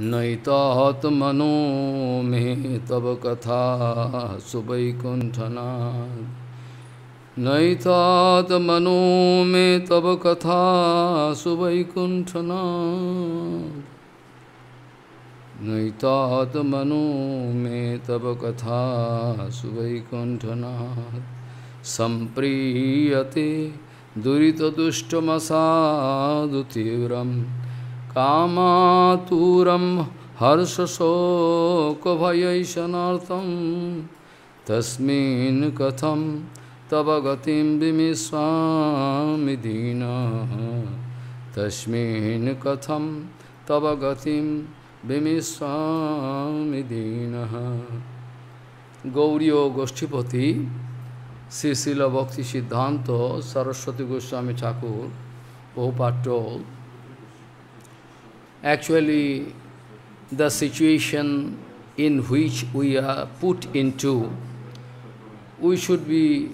नैतात मनो मे तव कथा सुवैकुण्ठनाथ नैतात मनो मे तव कथा सुवैकुण्ठनाथ नैतात मनो मे तव कथा सुवैकुण्ठनाथ सम्प्रीयते दुरितदुष्टमसाधुतीव्रं कामातुरं हर्षशोकभयैशनार्थं तस्मिन् कथं तव गतिं विमिष्वामि दीनः तस्मिन् कथं तव गतिं विमिष्वामि दीनः Goryeo गोष्ठीपति Sri Srila Bhakti Siddhanta Saraswati Goswami Thakur, Prabhupada told, actually the situation in which we are put into, we should be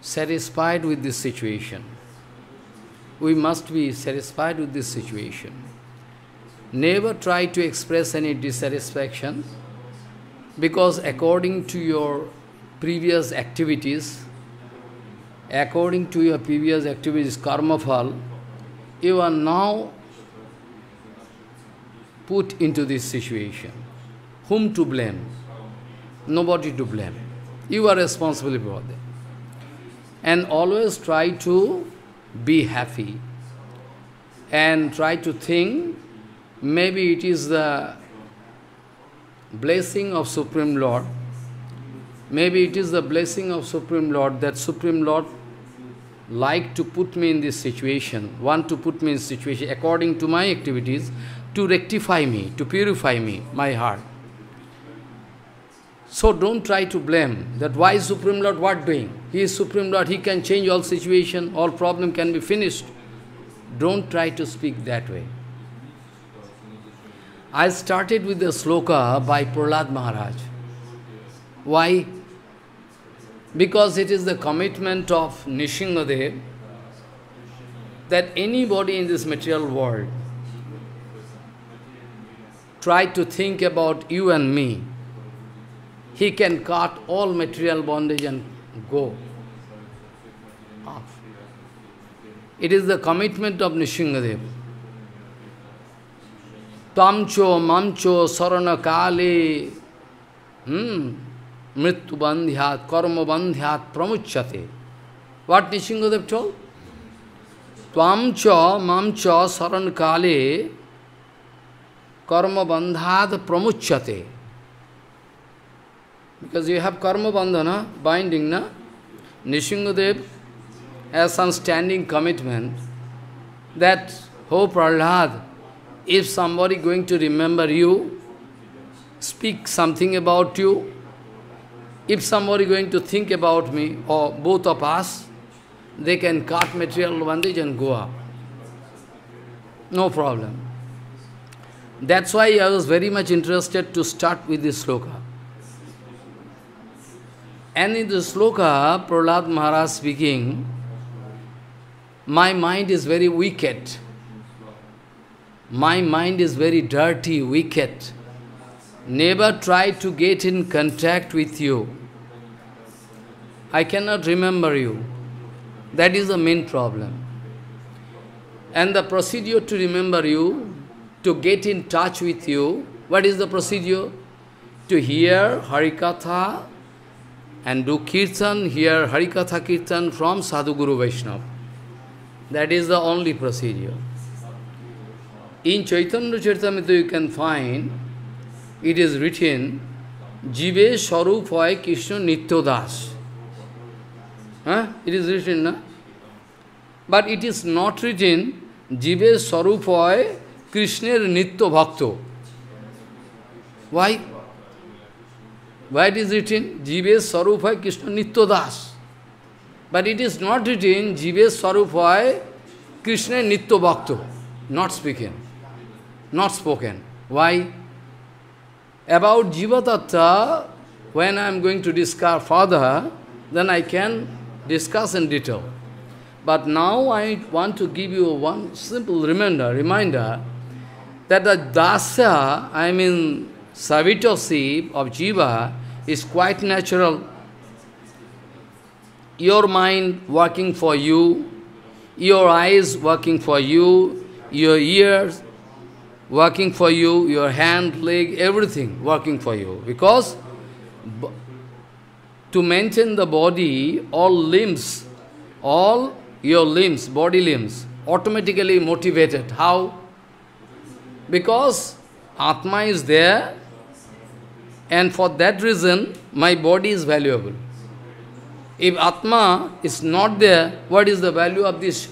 satisfied with this situation. We must be satisfied with this situation. Never try to express any dissatisfaction because according to your previous activities, according to your previous activities, karma phal, you are now put into this situation. Whom to blame? Nobody to blame. You are responsible for that. And always try to be happy and try to think maybe it is the blessing of Supreme Lord. Maybe it is the blessing of Supreme Lord that Supreme Lord like to put me in this situation, want to put me in situation according to my activities, to rectify me, to purify me, my heart. So don't try to blame that why is Supreme Lord what doing? He is Supreme Lord, he can change all situation, all problem can be finished. Don't try to speak that way. I started with the sloka by Prahlad Maharaj. Why? Because it is the commitment of Nishingadev that anybody in this material world try to think about you and me, he can cut all material bondage and go off. It is the commitment of Nishingadev. Tamcho, mamcho, sarana kale, hmm, mrityu bandhyat, karma bandhyat, pramuchyate. What Nishingadev told? Twamcha, mamcha, saran kale, karma bandhat, pramuchyate. Because you have karma bandhana, binding, na? Nishingadev has some standing commitment that, oh Prahlad, if somebody going to remember you, speak something about you, if somebody going to think about me, or both of us, they can cut material bandage and go up. No problem. That's why I was very much interested to start with this sloka. And in the sloka, Prahlad Maharaj speaking, my mind is very wicked. My mind is very dirty, wicked. Never try to get in contact with you. I cannot remember you. That is the main problem. And the procedure to remember you, to get in touch with you, what is the procedure? To hear Harikatha and do Kirtan, hear Harikatha Kirtan from Sadhu Guru Vaishnava. That is the only procedure. In Chaitanya Charitamrita you can find, it is written, Jive Swarup Hoy Krishna Nitya Das. Huh? It is written, na? But it is not written, Jive Swarup Hoy Krishna Nitya Bhakto. Why? Why it is written, Jive Swarup Hoy Krishna Nitya Das? But it is not written, Jive Swarup Hoy Krishna Nitya Bhakto. Not speaking not spoken. Why? About Jiva Tattva, when I am going to discuss further, then I can discuss in detail. But now I want to give you one simple reminder, reminder that the dasa, I mean servitorship of jiva, is quite natural. Your mind working for you, your eyes working for you, your ears working for you, your hand, leg, everything working for you. Because to maintain the body, all limbs, all your limbs, body limbs, automatically motivated. How? Because Atma is there, and for that reason, my body is valuable. If Atma is not there, what is the value of this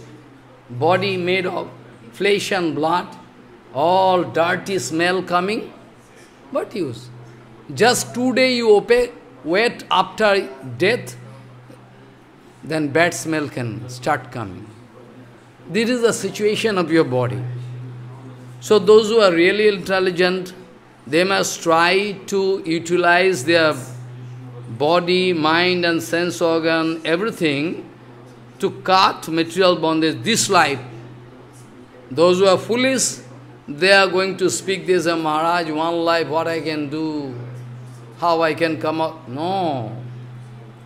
body made of flesh and blood? All dirty smell coming? What use? Just two day you open, wait after death, then bad smell can start coming. This is the situation of your body. So those who are really intelligent, they must try to utilize their body, mind and sense organ, everything to cut material bondage, this life. Those who are foolish, they are going to speak this, uh, Maharaj, one life, what I can do, how I can come out. No.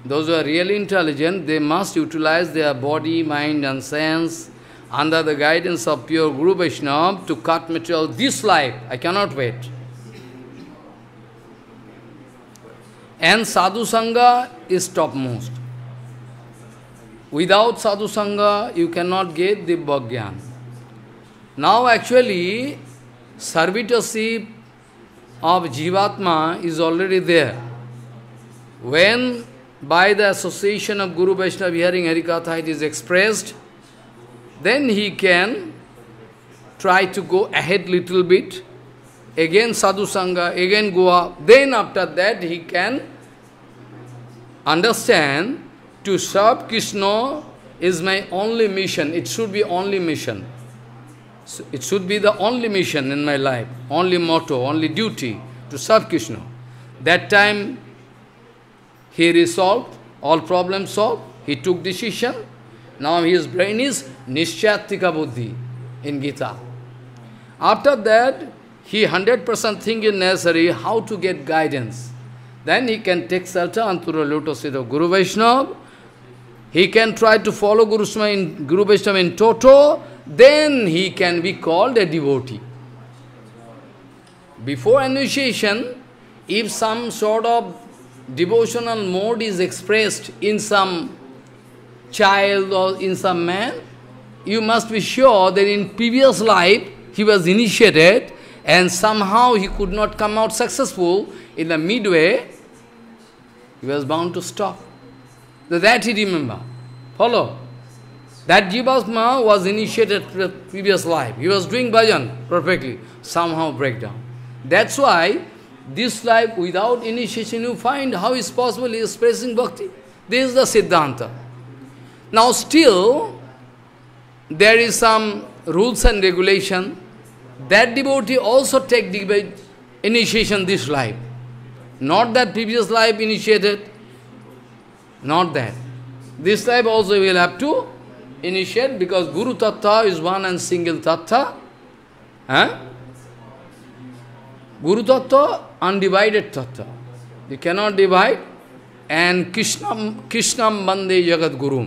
Those who are really intelligent, they must utilize their body, mind and sense under the guidance of pure Guru Vaishnava to cut material this life. I cannot wait. And sadhu sangha is topmost. Without sadhu sangha, you cannot get the bhagyan. Now actually, servitorship of Jivatma is already there. When by the association of Guru Vaishnava hearing Harikatha it is expressed, then he can try to go ahead little bit, again sadhu sangha, again go up. Then after that he can understand to serve Krishna is my only mission. It should be only mission. It should be the only mission in my life, only motto, only duty to serve Krishna. That time he resolved, all problems solved, he took decision. Now his brain is Nishchatika Buddhi in Gita. After that, he 100% think is necessary how to get guidance. Then he can take shelter unto the lotus of Guru Vaishnava. He can try to follow Guru, in, Guru Vaishnava in toto, then he can be called a devotee. Before initiation, if some sort of devotional mode is expressed in some child or in some man, you must be sure that in previous life he was initiated and somehow he could not come out successful in the midway, he was bound to stop. So that he remember. Follow. That Jivatma was initiated the previous life. He was doing bhajan perfectly. Somehow break down. That's why this life without initiation you find how is possible he is expressing bhakti. This is the Siddhanta. Now still, there is some rules and regulation. That devotee also take initiation this life. Not that previous life initiated. Not that. This life also will have to initiate because Guru Tattva is one and single Tattva. Huh? Guru Tattva, undivided Tattva. You cannot divide. And Krishna, Krishnam Bande Jagat Guru.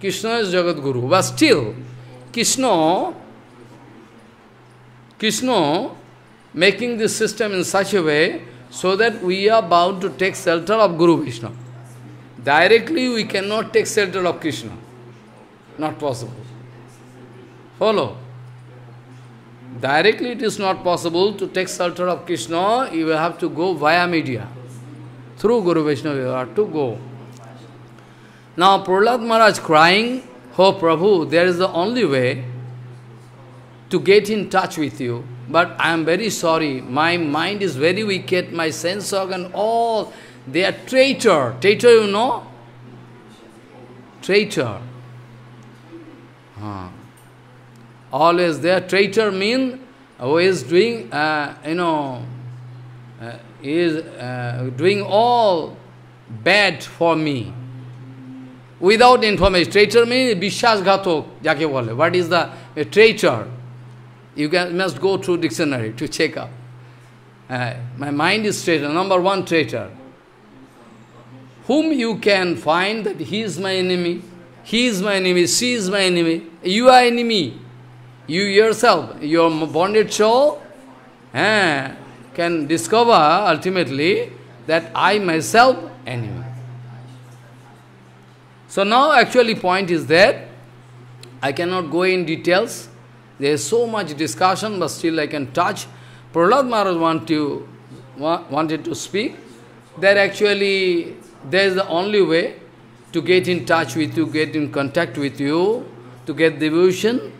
Krishna is Jagat Guru. But still, Krishna, Krishna making this system in such a way so that we are bound to take shelter of Guru Vaishnava. Directly we cannot take shelter of Krishna. Not possible. Follow. Directly it is not possible to take shelter of Krishna, you will have to go via media. Through Guru Vaishnava you have to go. Now Prahlad Maharaj crying, Oh Prabhu, there is the only way to get in touch with you. But I am very sorry, my mind is very wicked, my sense organ, all, they are traitor. Traitor, you know? Traitor. Always there. Traitor mean who is doing, uh, you know, uh, is uh, doing all bad for me. Without information. Traitor means Vishwas Ghatok, jake bole. What is the a traitor? You can, must go through dictionary to check up. Uh, my mind is traitor, number one traitor. Whom you can find that he is my enemy, he is my enemy, she is my enemy, you are enemy. You yourself, your bonded soul, uh, can discover ultimately that I myself enemy. So now actually point is that I cannot go in details. There is so much discussion, but still I can touch. Prahlad Maharaj want to, wanted to speak. That actually, there is the only way to get in touch with you, get in contact with you, to get devotion,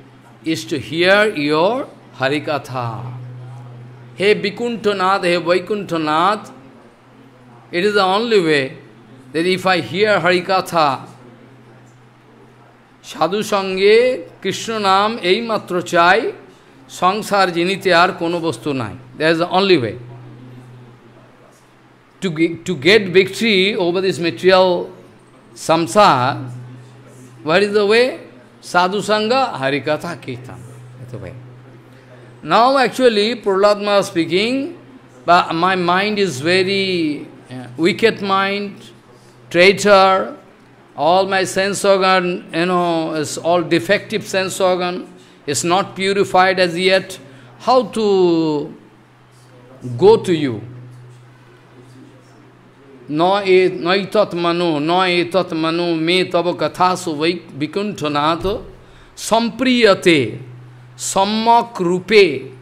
is to hear your Harikatha. Hey Bikuntanath, hey Vaikuntanath, it is the only way that if I hear Harikatha, সাধু সঙ্গে কৃষ্ণ নাম এই মাত্র চাই সংসার জিনিতে আর কোনো বস্তু নাই that is the only way to get, to get victory over this material samsara, what is the way? Sadhu Sangha, Harikatha, Kirtan. Now actually, Prahlad speaking, but my mind is very uh, wicked mind, traitor, all my sense organ, you know, is all defective sense organ, is not purified as yet. How to go to you? No etat manu, no etat manu, me tava kathasu vikuntanato, sampriyate, sammak rupe.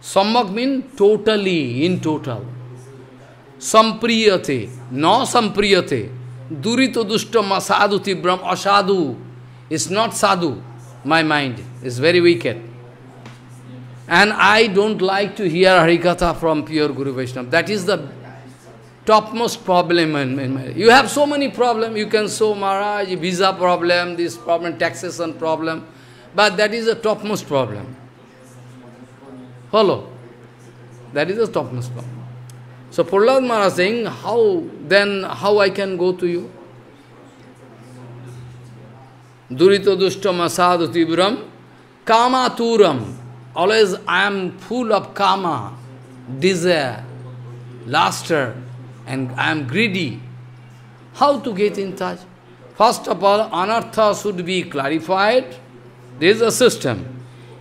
Sammak means totally, in total. Sampriyate, no sampriyate. Durito dushta masadu tibram asadu. It's not sadhu. My mind is very wicked. And I don't like to hear Harikatha from pure Guru Vaishnava. That is the topmost problem in, in You have so many problems. You can show Maharaj, visa problem, this problem, taxation problem. But that is the topmost problem. Follow? That is the topmost problem. So Prahlad Maharaj saying, how then, how I can go to you? Durito dustam asadu tibram, kama turam. Always I am full of kama, desire, luster, and I am greedy. How to get in touch? First of all, anartha should be clarified. There is a system.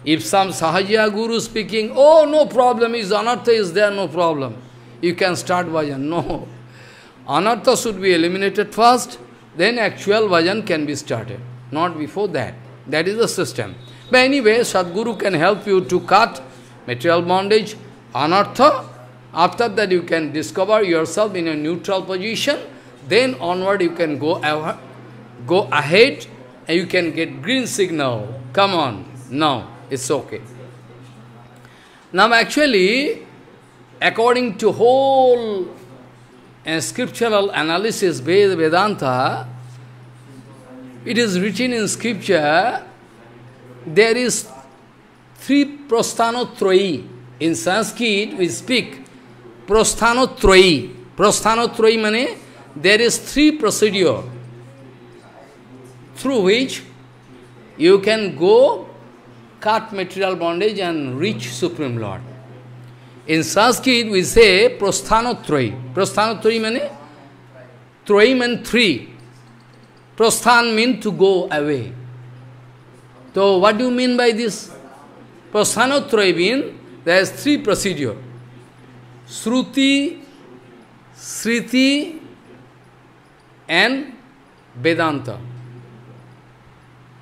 If some Sahaja Guru speaking, oh, no problem, is anartha is there, no problem you can start bhajan. No. Anartha should be eliminated first, then actual bhajan can be started. Not before that. That is the system. But anyway, Sadguru can help you to cut material bondage, anartha. After that you can discover yourself in a neutral position. Then onward you can go, go ahead and you can get green signal. Come on. Now, it's okay. Now actually, according to whole uh, scriptural analysis, Vedanta, it is written in scripture, there is three prosthanotroyi. In Sanskrit, we speak prosthanotroyi. Prosthanotroyi means there is three procedure through which you can go cut material bondage and reach Supreme Lord. In Sanskrit, we say prosthanotroyi. Prosthanotroyi means troyi means three. Prosthan means to go away. So, what do you mean by this? Prosthanotroyi means there is three procedure. Sruti, Sriti, and Vedanta.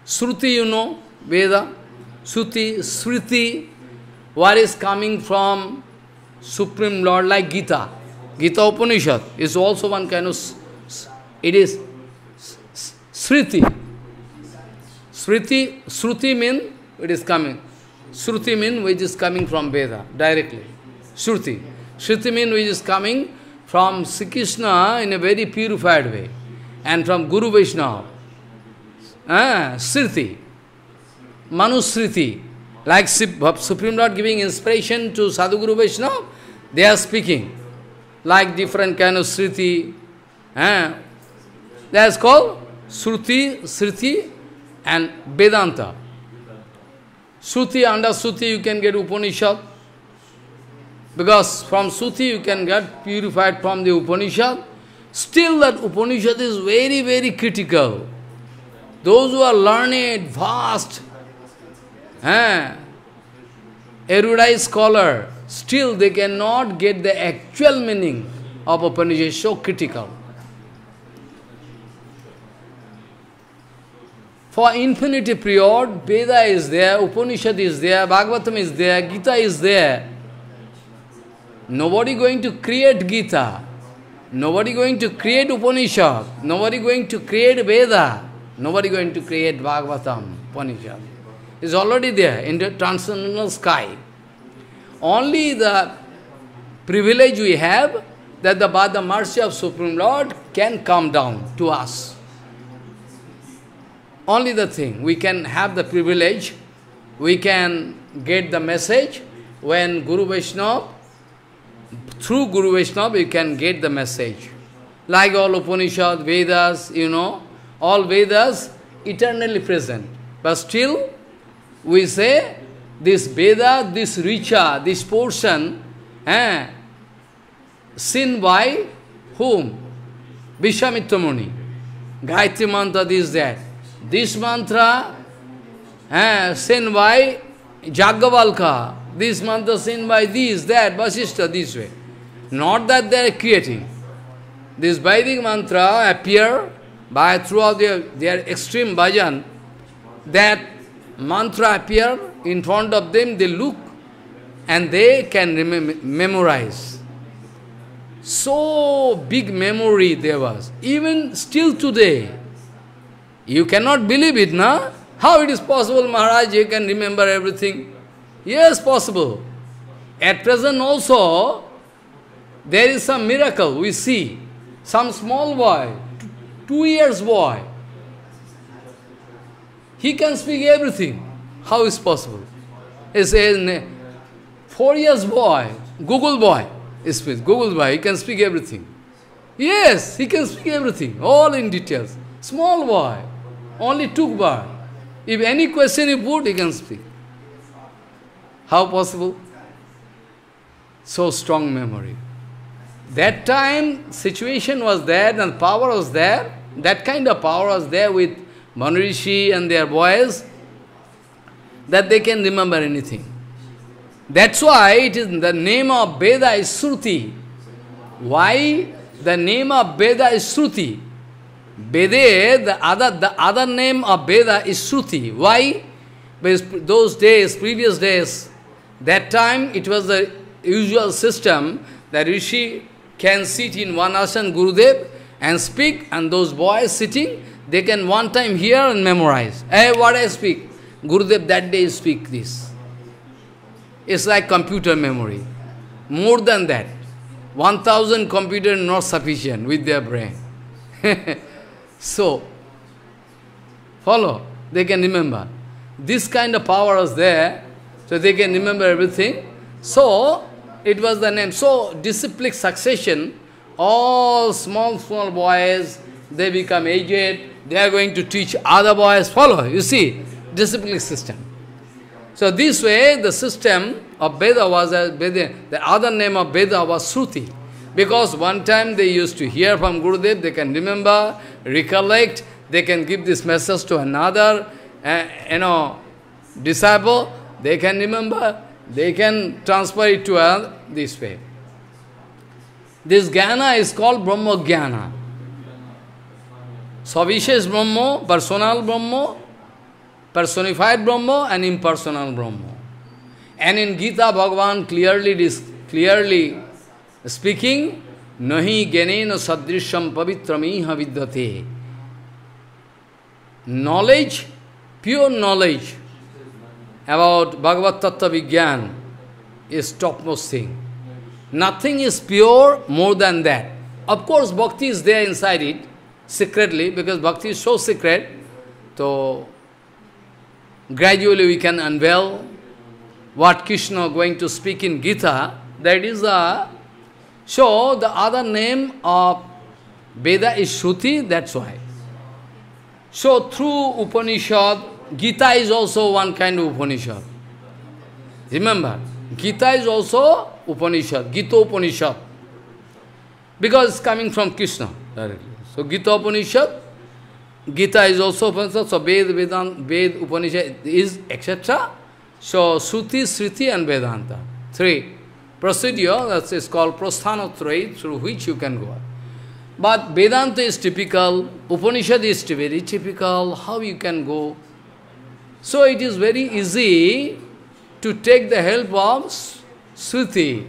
Sruti, you know, Veda. Sruti, Sriti, what is coming from Supreme Lord like Gita. Gita Upanishad is also one kind of, it is Sriti. Sriti, Sruti means it is coming. Sruti means which is coming from Veda, directly. Shruti. Shruti which is coming from Sri Krishna in a very purified way. And from Guru Vaishnava. Ah, Sriti. Manusriti. Like Supreme Lord giving inspiration to Sadhguru Vaishnava, they are speaking like different kind of Sriti. Eh? That's called Sruti, Sriti and Vedanta. Suti, under Suti you can get Upanishad. Because from Suti you can get purified from the Upanishad. Still that Upanishad is very, very critical. Those who are learned, vast, eh, erudite scholar, still they cannot get the actual meaning of Upanishad, so critical. For infinity period, Veda is there, Upanishad is there, Bhagavatam is there, Gita is there. Nobody going to create Gita. Nobody going to create Upanishad. Nobody going to create Veda. Nobody going to create Bhagavatam, Upanishad. It's already there in the transcendental sky. Only the privilege we have that the, by the mercy of Supreme Lord can come down to us. Only the thing, we can have the privilege, we can get the message when Guru Vaishnava, through Guru Vaishnava you can get the message. Like all Upanishads, Vedas, you know, all Vedas eternally present. But still, we say, this Veda, this Richa, this portion, eh, seen by whom? Vishwamitra Muni. Gayatri Mantra, this, that. This mantra, eh, seen by Yajnavalkya. This mantra seen by this, that, Vasishta, this way. Not that they are creating. This Vedic mantra appear by throughout their, their extreme bhajan, that mantra appear in front of them, they look and they can memorize. So big memory there was. Even still today, you cannot believe it, na? How it is possible, Maharaj, you can remember everything? Yes, possible. At present also, there is some miracle we see. Some small boy, two years boy, he can speak everything. How is possible? He says, four years boy, Google boy, is Google boy, he can speak everything. Yes, he can speak everything, all in details. Small boy, only two bar. If any question you put, he can speak. How possible? So strong memory. That time, situation was there and power was there. That kind of power was there with Manurishi and their boys, that they can remember anything. That's why it is the name of Veda is Sruti. Why the name of Veda is Sruti? Veda, the other, the other name of Veda is Sruti. Why? Because those days, previous days, that time it was the usual system that Rishi can sit in one asana, Gurudev, and speak, and those boys sitting, they can one time hear and memorize. Hey, what I speak? Gurudev that day speak this. It's like computer memory. More than that. 1000 computer not sufficient with their brain. so, follow, they can remember. This kind of power is there, so they can remember everything. So, it was the name. So, disciplic succession, all small, small boys, they become aged, they are going to teach other boys, follow, you see, disciplic system. So this way, the system of Veda was, a, Veda, the other name of Veda was Sruti. Because one time they used to hear from Gurudev, they can remember, recollect, they can give this message to another, uh, you know, disciple, they can remember, they can transfer it to us this way. This jnana is called Brahma Jnana. Savishesh Brahma, personal Brahma, personified Brahma and impersonal Brahma. And in Gita, Bhagavan clearly, clearly speaking नहीं ज्ञने न सदृशम पवित्रमी विद्य knowledge pure knowledge about भगवत तत्व विज्ञान is top most thing nothing is pure more than that of course bhakti is there inside it secretly because bhakti is so secret तो gradually we can unveil what Krishna going to speak in Gita that is a So, the other name of Veda is Shruti, that's why. So, through Upanishad, Gita is also one kind of Upanishad. Remember, Gita is also Upanishad, Gita Upanishad. Because it's coming from Krishna directly. So Gita Upanishad, Gita is also Upanishad, so Ved, Vedant, Ved, Upanishad is etc. So Sruti, Sriti and Vedanta. Three. Procedure, that is called Prasthanotraya, through which you can go. But Vedanta is typical, Upanishad is very typical, how you can go. So it is very easy to take the help of Sruti.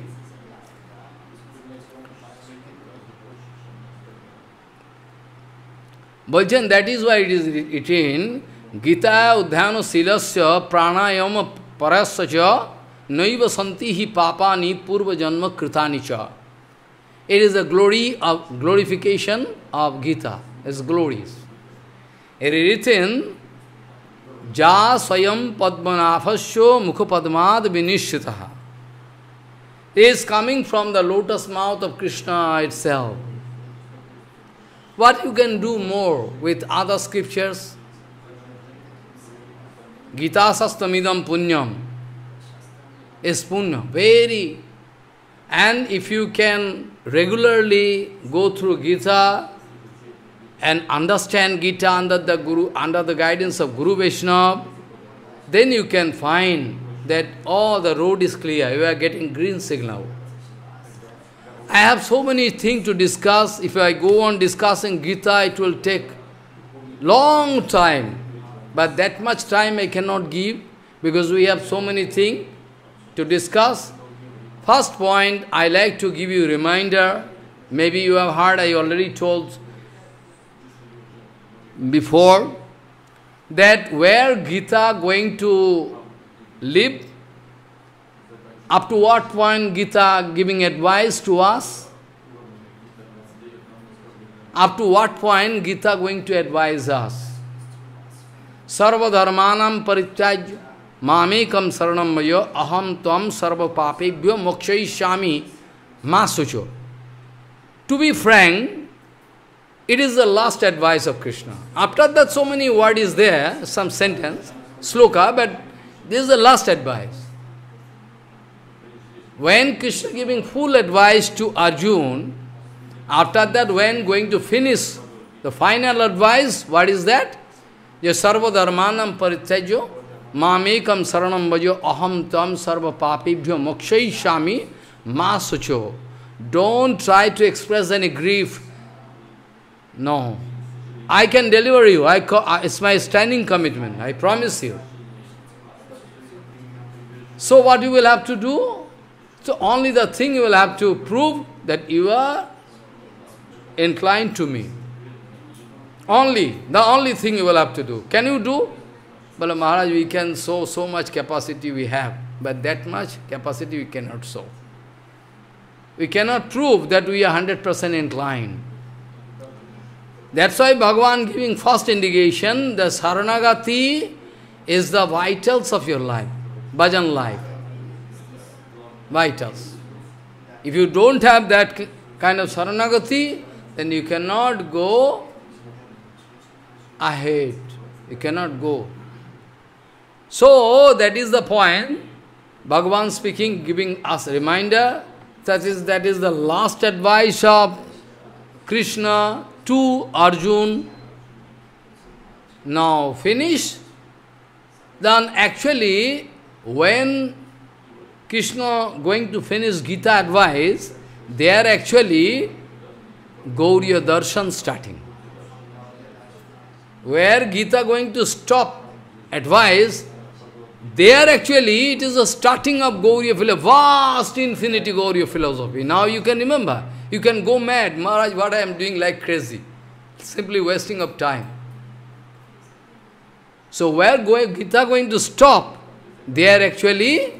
Bhajan, that is why it is written, Gita Udhyano Silasya Pranayama Parasya नई वसंती ही पापानी पूर्व जन्म कृतानी च। It is a glory of glorification of Gita is glorious रिथिन जा स्वयं पद्मनाभस्व मुख पद्माद विनिश्चित is coming from the lotus mouth of Krishna itself what you can do more with other scriptures गीताशस्तमिदम पुण्यम is punya, very. And if you can regularly go through Gita and understand Gita under the Guru, under the guidance of Guru Vaishnava, then you can find that all oh, the road is clear, you are getting green signal. I have so many things to discuss. If I go on discussing Gita, it will take long time. But that much time I cannot give because we have so many things to discuss. First point, I like to give you a reminder. Maybe you have heard, I already told before, that where Gita going to live up to what point Gita giving advice to us? Up to what point Gita going to advise us? Sarva dharmanam parityaj mamekam saranam mayo aham tvam sarva papebhyo mokshayishami masucho. To be frank, it is the last advice of Krishna. After that so many word is there, some sentence, sloka, but this is the last advice. When Krishna giving full advice to Arjun, after that when going to finish the final advice, what is that? Ye sarva dharmanam parityajo mamekam saranam vajo aham tam sarva papibhyo mokshayishami ma sucho. Don't try to express any grief. No. I can deliver you. I uh, it's my standing commitment. I promise you. So what you will have to do? So only the thing you will have to prove that you are inclined to me. Only, the only thing you will have to do. Can you do? Well, Maharaj, we can show so much capacity we have, but that much capacity we cannot show. We cannot prove that we are 100% inclined. That's why Bhagavan giving first indication, the Saranagati is the vitals of your life, bhajan life vitals. If you don't have that kind of saranagati, then you cannot go ahead. You cannot go. So, that is the point. Bhagavan speaking, giving us reminder. That is, that is the last advice of Krishna to Arjun. Now, finish. Then actually, when Krishna going to finish Gita advice, they are actually Gauriya Darshan starting. Where Gita going to stop advice, there actually it is a starting of Gauriya philosophy, vast infinity Gauriya philosophy. Now you can remember, you can go mad, Maharaj, what I am doing like crazy. Simply wasting of time. So where going, Gita going to stop, there actually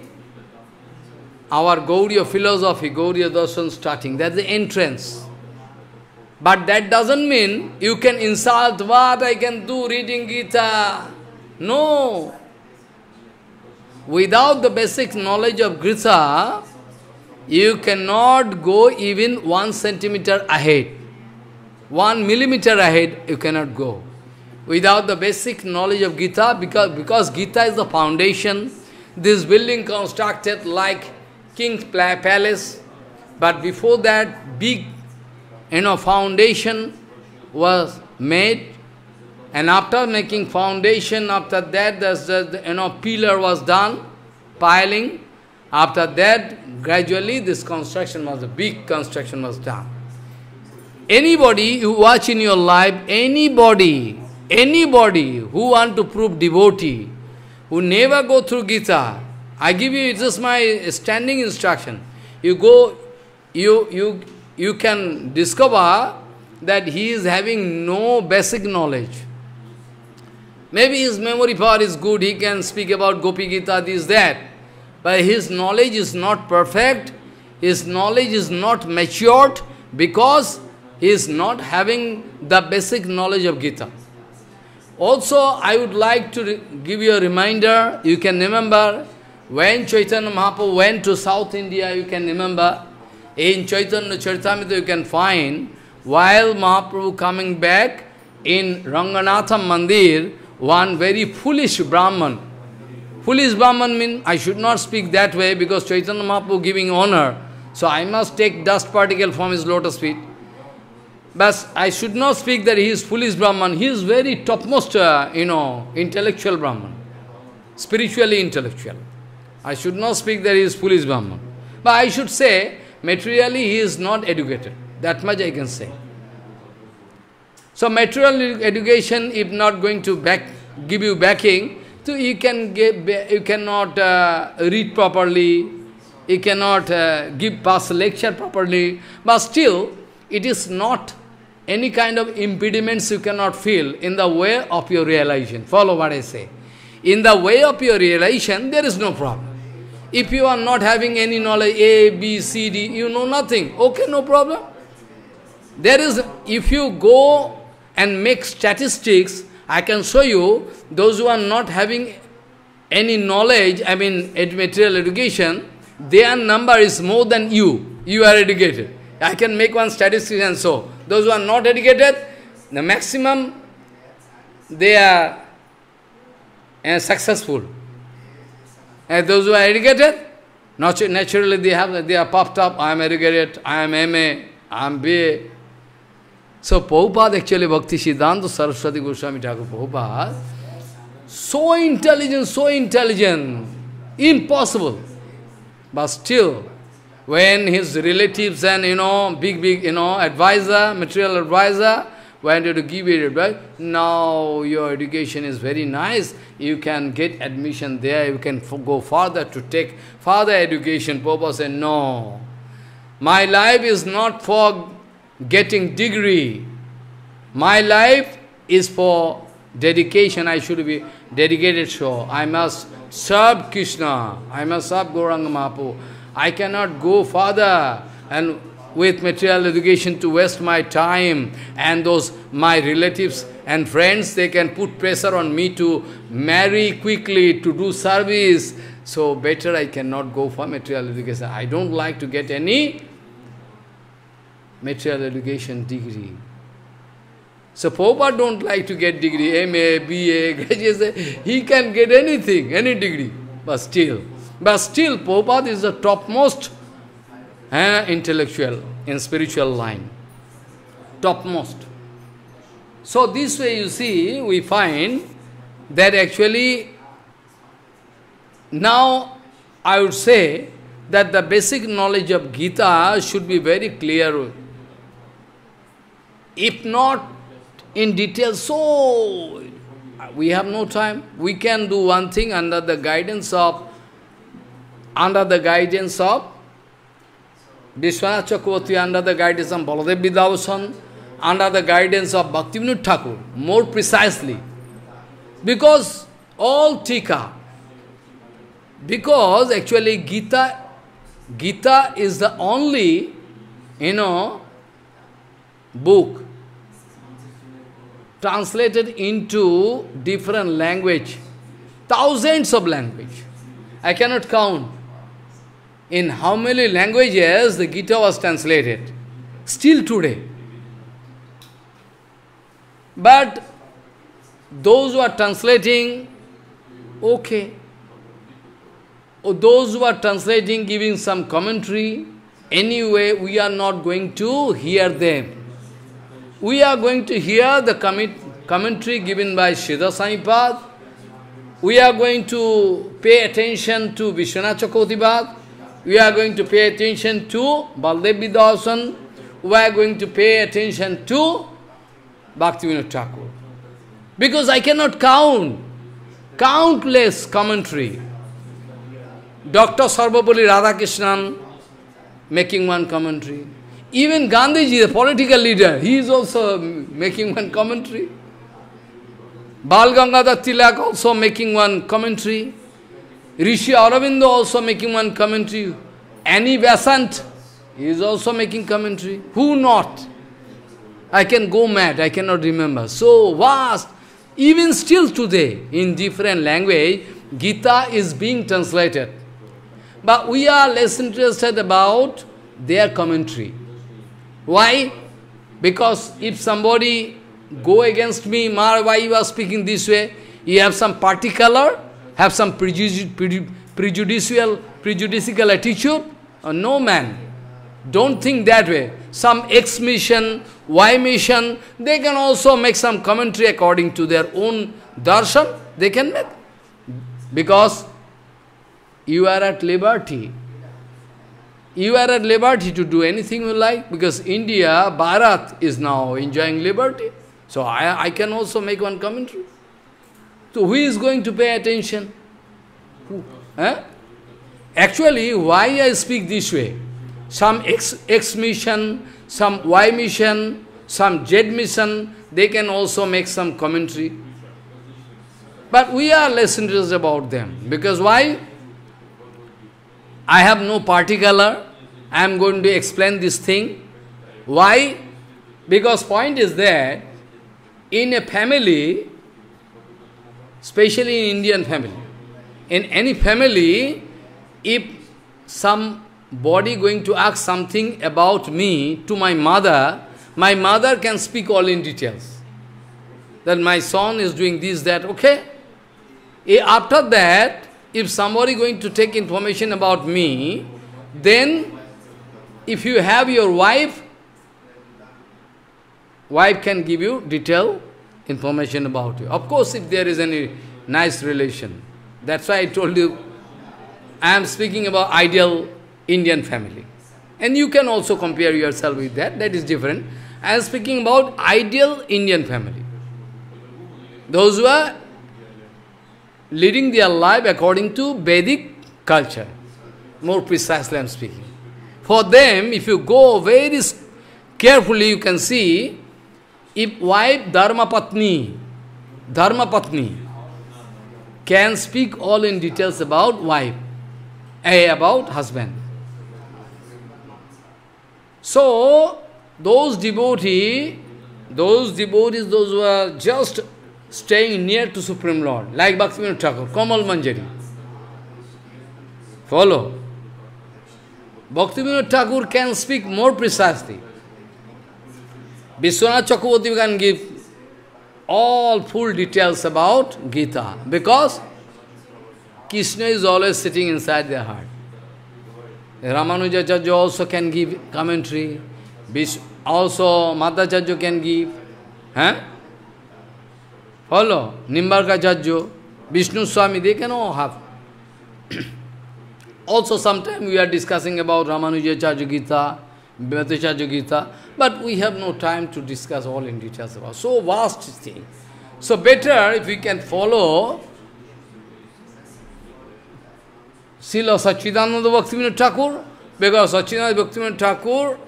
our Gauriya philosophy, Gauriya darshan starting, that's the entrance. But that doesn't mean you can insult what I can do reading Gita. No. Without the basic knowledge of Gita, you cannot go even one centimeter ahead. One millimeter ahead, you cannot go. Without the basic knowledge of Gita, because, because Gita is the foundation, this building constructed like king's palace, but before that big you know, foundation was made, and after making foundation, after that the, you know, pillar was done, piling, after that, gradually this construction was, a big construction was done. Anybody you watch in your life, anybody, anybody who want to prove devotee, who never go through Gita, I give you, just my standing instruction. You go, you, you, you can discover that he is having no basic knowledge. Maybe his memory power is good, he can speak about Gopi Gita, this, that. But his knowledge is not perfect, his knowledge is not matured because he is not having the basic knowledge of Gita. Also, I would like to give you a reminder, you can remember when Chaitanya Mahaprabhu went to South India, you can remember, in Chaitanya Charitamrita you can find, while Mahaprabhu coming back in Ranganatha Mandir, one very foolish Brahman, Foolish Brahman means I should not speak that way because Chaitanya Mahaprabhu giving honor. So I must take dust particle from his lotus feet. But I should not speak that he is foolish Brahman. He is very topmost, uh, you know, intellectual Brahman. Spiritually intellectual. I should not speak that he is foolish Brahman. But I should say, materially he is not educated. That much I can say. So material education, if not going to back, give you backing, so you can give, you cannot uh, read properly, you cannot uh, give pass lecture properly, but still it is not any kind of impediments you cannot feel in the way of your realization. Follow what I say. In the way of your realization, there is no problem. If you are not having any knowledge, A, B, C, D, you know nothing, okay, no problem. There is, if you go and make statistics, I can show you those who are not having any knowledge, I mean material education, their number is more than you. You are educated. I can make one statistic and so. Those who are not educated, the maximum, they are uh, successful. And those who are educated, naturally they have they are popped up, I am educated, I am MA, I am BA, so Prabhupada actually, Bhakti Siddhanta Saraswati Goswami Thakur Prabhupada, so intelligent, so intelligent, impossible. But still, when his relatives and, you know, big, big, you know, advisor, material advisor, wanted to give you advice, now your education is very nice, you can get admission there, you can go further to take further education. Prabhupada said, no, my life is not for getting degree. My life is for dedication. I should be dedicated so. I must serve Krishna. I must serve Gauranga Mahaprabhu. I cannot go further and with material education to waste my time and those my relatives and friends, they can put pressure on me to marry quickly, to do service. So better I cannot go for material education. I don't like to get any material education degree. So Prabhupada don't like to get degree, MA, BA, graduate, he can get anything, any degree, but still. But still, Prabhupada is the topmost eh, intellectual in spiritual line. Topmost. So this way you see, we find that actually, now I would say that the basic knowledge of Gita should be very clear if not in detail, so we have no time. We can do one thing under the guidance of under the guidance of Vishwanath Chakravarti, under the guidance of Baladev Vidyabhushan, under the guidance of Bhaktivinoda Thakur, more precisely. Because all tika, because actually Gita, Gita is the only, you know, book translated into different language, thousands of language. I cannot count in how many languages the Gita was translated, still today. But those who are translating, okay. those who are translating, giving some commentary, anyway, we are not going to hear them. We are going to hear the commentary given by Siddha Saipad. We are going to pay attention to Vishwanath Chakravartipad. We are going to pay attention to Baldev Vidyabhushan. We are going to pay attention to Bhaktivinoda Thakur. Because I cannot count countless commentary. Dr. Sarvepalli Radhakrishnan making one commentary. Even Gandhiji, the political leader, he is also making one commentary. Bal Gangadhar Tilak also making one commentary. Rishi Aurobindo also making one commentary. Annie Besant he is also making commentary. Who not? I can go mad, I cannot remember. So vast. Even still today, in different language, Gita is being translated. But we are less interested about their commentary. Why? Because if somebody go against me, Mar, why you are speaking this way? You have some particular, have some prejudicial, prejudicial attitude? Uh, no man. Don't think that way. Some X mission, Y mission, they can also make some commentary according to their own darshan. They can make. Because you are at liberty. You are at liberty to do anything you like because India, Bharat is now enjoying liberty. So I, I can also make one commentary. So who is going to pay attention? Who? Eh? Actually, why I speak this way? Some X, X mission, some Y mission, some Z mission, they can also make some commentary. But we are less interested about them. Because why? I have no particular. I am going to explain this thing. Why? Because point is that in a family, especially in Indian family, in any family, if some body going to ask something about me to my mother, my mother can speak all in details. That my son is doing this, that, okay? After that, if somebody going to take information about me, then if you have your wife, wife can give you detailed information about you. Of course, if there is any nice relation. That's why I told you, I am speaking about ideal Indian family. And you can also compare yourself with that, that is different. I am speaking about ideal Indian family. Those who are leading their life according to Vedic culture. More precisely I am speaking. For them, if you go very carefully, you can see, if wife Dharma Patni, Dharma Patni, can speak all in details about wife, eh, about husband. So, those devotees, those devotees, those who are just staying near to Supreme Lord, like Bhaktivinoda Thakur, Kamal Manjari. Follow. Bhaktivinoda Thakur can speak more precisely. Vishwanath Chakravarti can give all full details about Gita because Krishna is always sitting inside their heart. Ramanujacharya also can give commentary. Also Madhvacharya can give. Huh? Follow? Nimbarkacharya, Vishnu Swami, they can all have. Also sometimes we are discussing about Ramanujacharya Gita, Bhattacharya Gita, but we have no time to discuss all in details about so vast thing. So better if we can follow Srila Sachidananda Bhaktivinoda Thakur, because Sachidananda Bhaktivinoda Thakur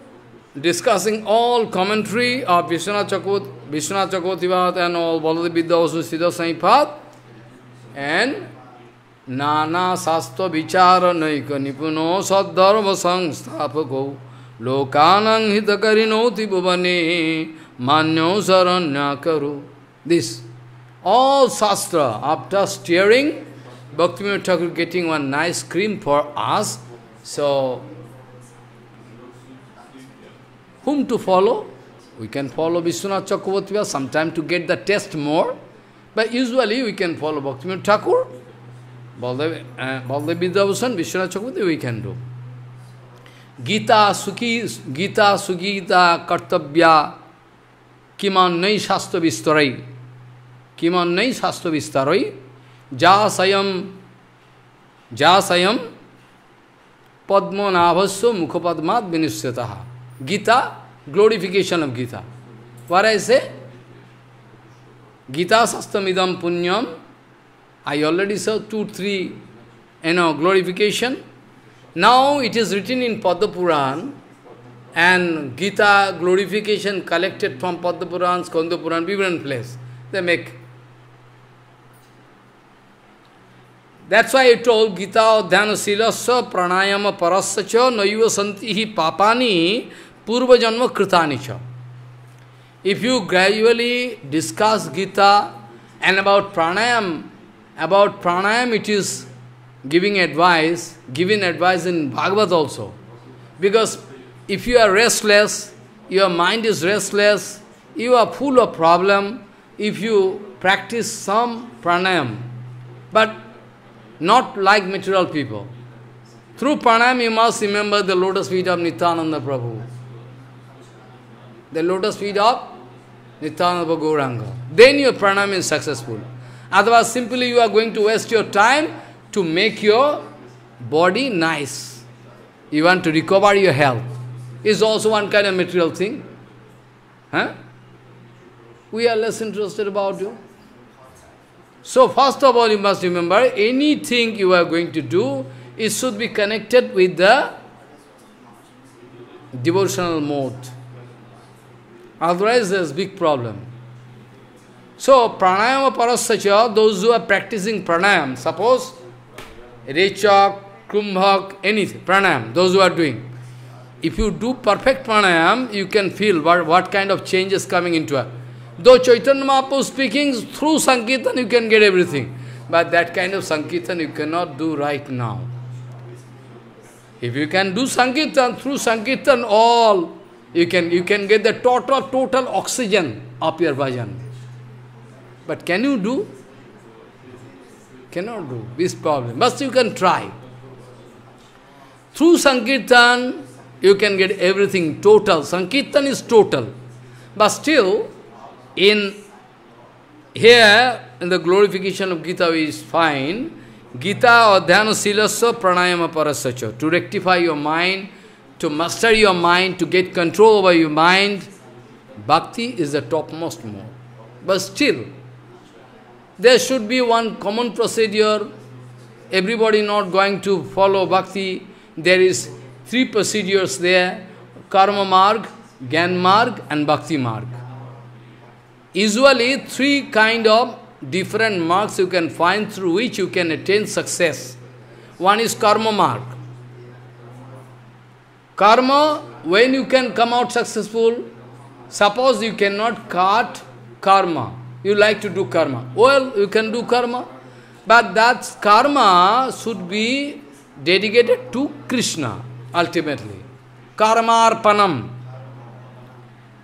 discussing all commentary of Vishwanath Chakravarti, Vishwanath Chakravarti and all Baladev Vidya also Siddha and Sastha Vichara Naika Nipuno Sadharva Sangstapako Lokanang Hitakarino Bhuvane Manyo Saranya Karu. This. All Shastra, after steering, Bhaktivinoda Thakur getting one nice cream for us. So, whom to follow? We can follow Vishwanath Chakravarti sometime to get the test more. But usually we can follow Bhaktivinoda. Baladeva Baladeva Vidyabhushan Vishwanath Chakravarti we can Gita सुखी गीता सुगीता कर्तव्या किमान नहीं शास्त्र विस्तरई किमान नहीं शास्त्र विस्तर जा स्वयं पद्मनाभस्व मुखपद्मा विनिश्चितः गीता ग्लोरिफिकेशन ऑफ़ गीता वर ऐसे गीता शास्त्र Punyam I already saw two, three, you know, glorification. Now it is written in Padma Puran, and Gita glorification collected from Padma Puran, Skanda different place. They make. That's why I told Gita Dhyana Silasya Pranayama Parasacha Naiva Santihi Papani Purva Janma Kritanicha. If you gradually discuss Gita and about pranayam, about pranayam it is giving advice, giving advice in Bhagavad also. Because if you are restless, your mind is restless, you are full of problem, if you practice some pranayam, but not like material people. Through pranayam you must remember the lotus feet of Nityananda Prabhu. The lotus feet of Nityananda Gauranga. Then your pranayam is successful. Otherwise, simply you are going to waste your time to make your body nice. You want to recover your health. Is also one kind of material thing. Huh? We are less interested about you. So first of all, you must remember, anything you are going to do, it should be connected with the devotional mode. Otherwise, there's big problem. So, pranayama parasacha, those who are practicing pranayam, suppose Rechak, Kumbhak, anything, pranayam, those who are doing. If you do perfect pranayam, you can feel what, what kind of change is coming into it. Though Chaitanya Mahaprabhu speaking, through Sankirtan you can get everything. But that kind of Sankirtan you cannot do right now. If you can do Sankirtan, through Sankirtan all, you can, you can get the total, total oxygen of your bhajan. But can you do? Cannot do. This problem. But you can try. Through Sankirtan, you can get everything total. Sankirtan is total. But still, in here, in the glorification of Gita is fine. Gita or Adhyana Silasya Pranayama Parasacha. To rectify your mind, to master your mind, to get control over your mind, bhakti is the topmost mode. But still, there should be one common procedure. Everybody not going to follow bhakti. There is three procedures there. Karma marg, Gyan marg and Bhakti marg. Usually three kind of different marks you can find through which you can attain success. One is karma marg. Karma, when you can come out successful, suppose you cannot cut karma, you like to do karma. Well, you can do karma, but that karma should be dedicated to Krishna, ultimately. Karma arpanam.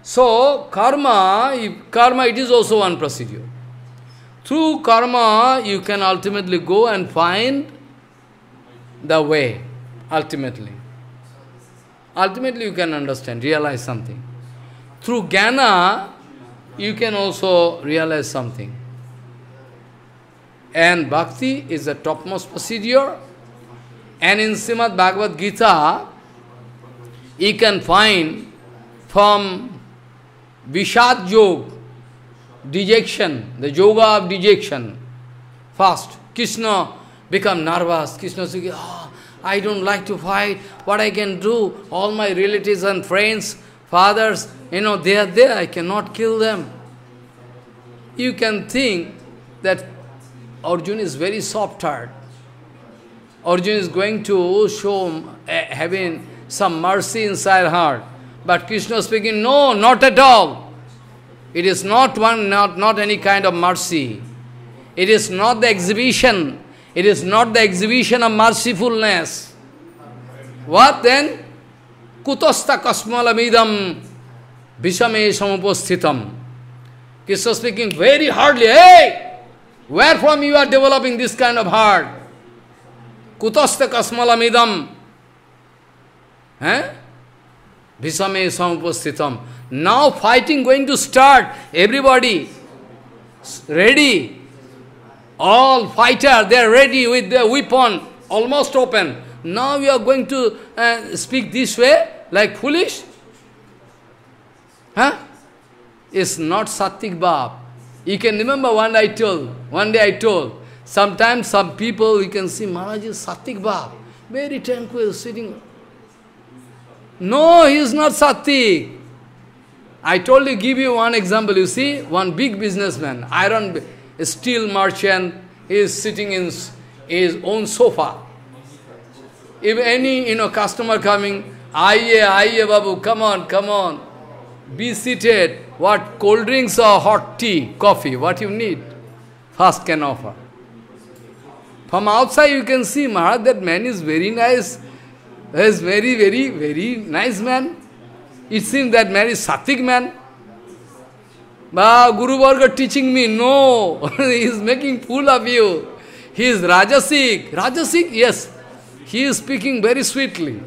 So, karma, if karma, it is also one procedure. Through karma, you can ultimately go and find the way, ultimately. Ultimately, you can understand, realize something. Through jnana, you can also realize something. And bhakti is the topmost procedure. And in Srimad Bhagavad Gita, you can find from Vishad Yoga, dejection, the yoga of dejection. First, Krishna become nervous. Krishna says, oh, I don't like to fight. What I can do? All my relatives and friends, fathers, you know, they are there. I cannot kill them. You can think that Arjun is very soft-hearted. Arjun is going to show uh, having some mercy inside heart. But Krishna speaking, no, not at all. It is not one, not, not any kind of mercy. It is not the exhibition. It is not the exhibition of mercifulness. What then? Kutasta kasmalamidam vishame samuposthitam. Krishna speaking very hardly, hey! Where from you are developing this kind of heart? Kutaste kasmalamidam. Eh? Visame samupastitam. Now fighting going to start. Everybody ready. All fighter, they are ready with their weapon, almost open. Now you are going to uh, speak this way, like foolish? Huh? It's not Sattvic Bhav. You can remember one I told, one day I told, sometimes some people, you can see Maharaj is Sattvic Bhav, very tranquil, sitting. No, he is not Sattvic. I told you, give you one example. You see, one big businessman, iron steel merchant, is sitting in his own sofa. If any, you know, customer coming, aye, aye, babu, come on, come on, be seated. What cold drinks or hot tea, coffee, what you need, fast can offer. From outside you can see, Maharaj, that man is very nice. He is very, very, very nice man. It seems that man is Sattvic man. But Guru Varga teaching me, no, he is making fool of you. He is Rajasik. Rajasik, yes. He is speaking very sweetly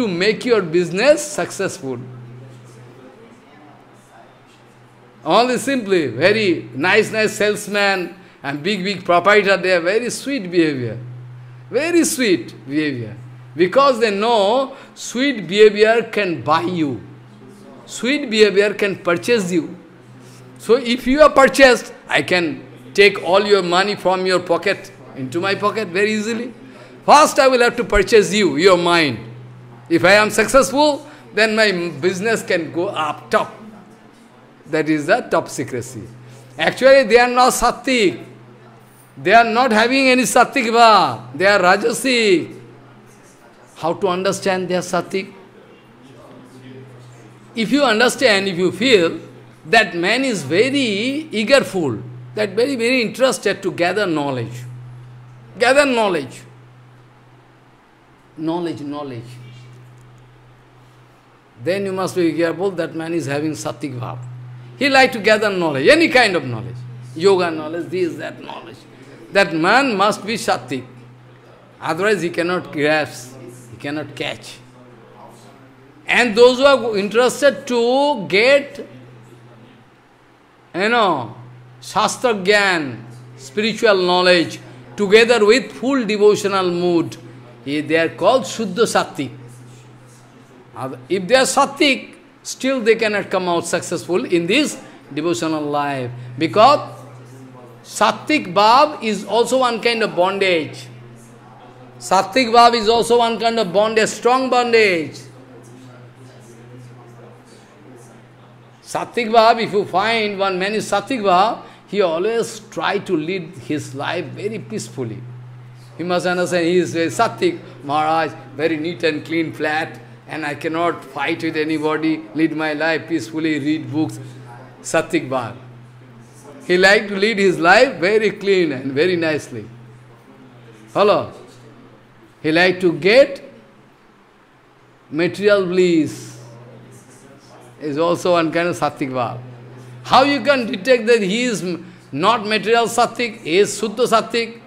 to make your business successful. Only simply, very nice, nice salesman and big, big proprietor, they are very sweet behavior. Very sweet behavior. Because they know sweet behavior can buy you. Sweet behavior can purchase you. So if you are purchased, I can take all your money from your pocket into my pocket very easily. First I will have to purchase you, your mind. If I am successful, then my business can go up top. That is the top secrecy. Actually, they are not sattvic. They are not having any sattvic They are rajasic. How to understand their are sattvic? If you understand, if you feel that man is very eagerful, that very, very interested to gather knowledge. Gather knowledge. Knowledge, knowledge. Then you must be careful that man is having sattvic bhav. He like to gather knowledge, any kind of knowledge. Yoga knowledge, this, that knowledge. That man must be sattvic. Otherwise he cannot grasp, he cannot catch. And those who are interested to get, you know, Shastra Gyan, spiritual knowledge, together with full devotional mood, they are called Shuddha Sattvic. If they are Sattvic, still they cannot come out successful in this devotional life. Because Sattvic Bhav is also one kind of bondage. Sattvic Bhav is also one kind of bondage, strong bondage. Sattvic Bhav, if you find one man is Sattvic Bhav, he always try to lead his life very peacefully. He must understand he is very Sattvic, Maharaj, very neat and clean, flat, and I cannot fight with anybody, lead my life peacefully, read books. Sattvic Bhav. He liked to lead his life very clean and very nicely. Follow? He liked to get material bliss. Is also one kind of Sattvic Bhav. How you can detect that he is not material Sattvic, he is Suddha Sattvic?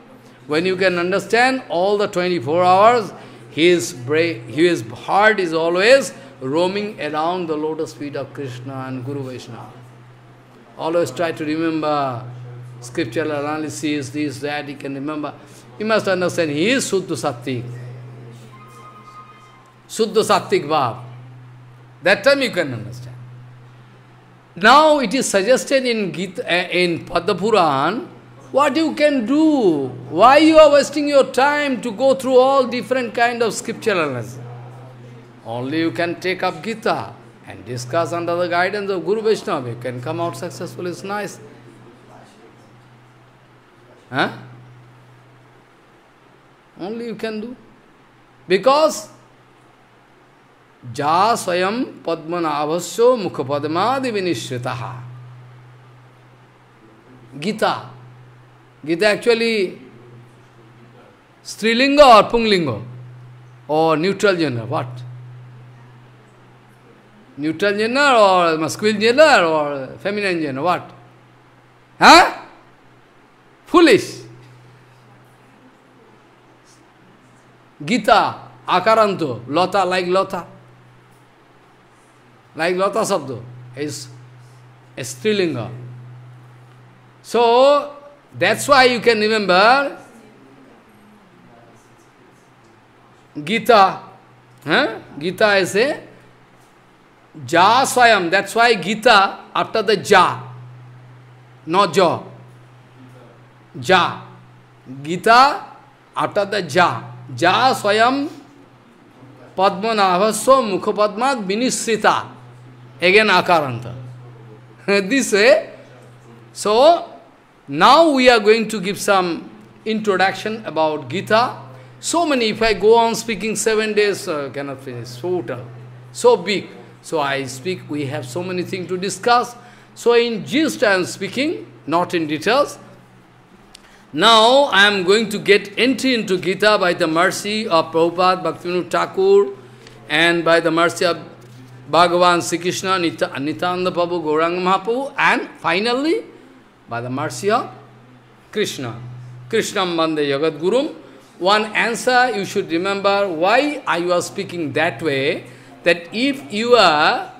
When you can understand all the 24 hours, his, brain, his heart is always roaming around the lotus feet of Krishna and Guru Vaishnava. Always try to remember scriptural analysis, this, that, he can remember. You must understand, he is Suddha Sattvic. Suddha Sattvic Bhav. That time you can understand. Now it is suggested in Gita, uh, in Padma Puran, what you can do? Why you are wasting your time to go through all different kind of scripturalness? Only you can take up Gita and discuss under the guidance of Guru Vaishnava. You can come out successful, it's nice. Huh? Only you can do. Because Ja Swayam Padmanabhasyo Mukhapadmadi Vinishritaha. Gita. Gita actually Strilinga or Punglinga? Or neutral gender, what? Neutral gender or masculine gender or feminine gender, what? Huh? Foolish. Gita, Akaranto, Lota like Lota. Like Lota Sabdo is a Strilinga. So, that's why you can remember Gita. Huh? Gita is a Ja Swayam. That's why Gita, after the Ja, not Ja. Ja. Gita, after the Ja. Ja Swayam Padmanabhasya Mukhapadmat Vinisrita. Again Akaranta. this way. So, now we are going to give some introduction about Gita. So many, if I go on speaking seven days, uh, cannot finish, so tough, so big. So I speak, we have so many things to discuss. So in gist I am speaking, not in details. Now I am going to get entry into Gita by the mercy of Prabhupada, Bhaktivinoda Thakur, and by the mercy of Bhagavan Sri Krishna, Nityananda Prabhu, Gauranga Mahaprabhu, and finally, by the mercy of Krishna. Krishna Bande Gurum. One answer you should remember why I was speaking that way, that if you are